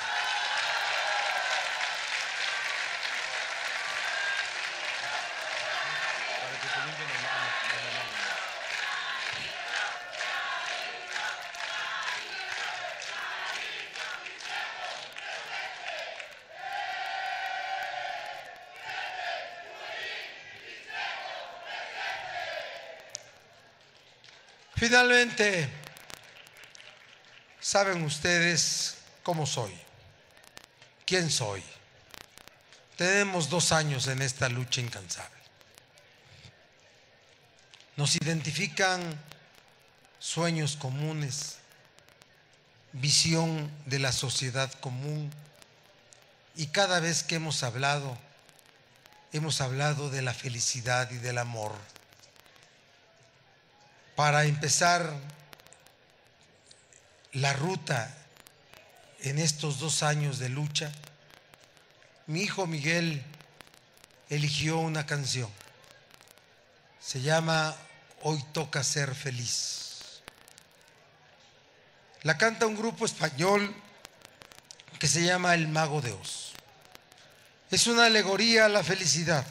L: Finalmente, saben ustedes cómo soy, quién soy. Tenemos dos años en esta lucha incansable. Nos identifican sueños comunes, visión de la sociedad común y cada vez que hemos hablado, hemos hablado de la felicidad y del amor para empezar la ruta en estos dos años de lucha, mi hijo Miguel eligió una canción. Se llama Hoy toca ser feliz. La canta un grupo español que se llama El Mago de Oz. Es una alegoría a la felicidad.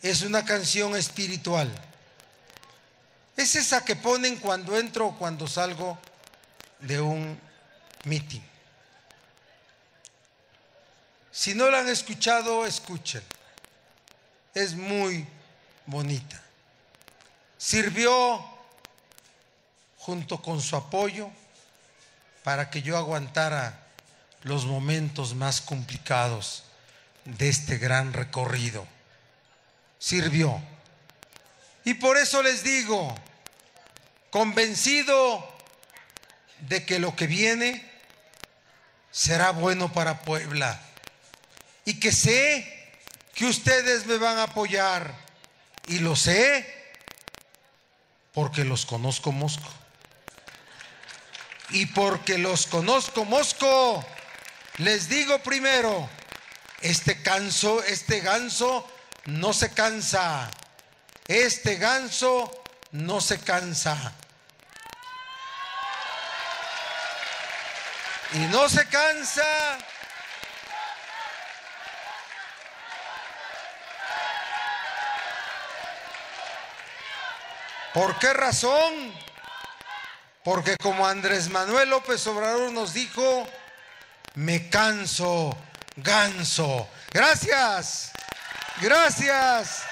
L: Es una canción espiritual es esa que ponen cuando entro o cuando salgo de un meeting. Si no la han escuchado, escuchen. Es muy bonita. Sirvió junto con su apoyo para que yo aguantara los momentos más complicados de este gran recorrido. Sirvió. Y por eso les digo, convencido de que lo que viene será bueno para Puebla y que sé que ustedes me van a apoyar y lo sé porque los conozco Mosco. Y porque los conozco Mosco, les digo primero, este canso, este ganso no se cansa. Este ganso no se cansa. Y no se cansa. ¿Por qué razón? Porque como Andrés Manuel López Obrador nos dijo, me canso, ganso. Gracias, gracias.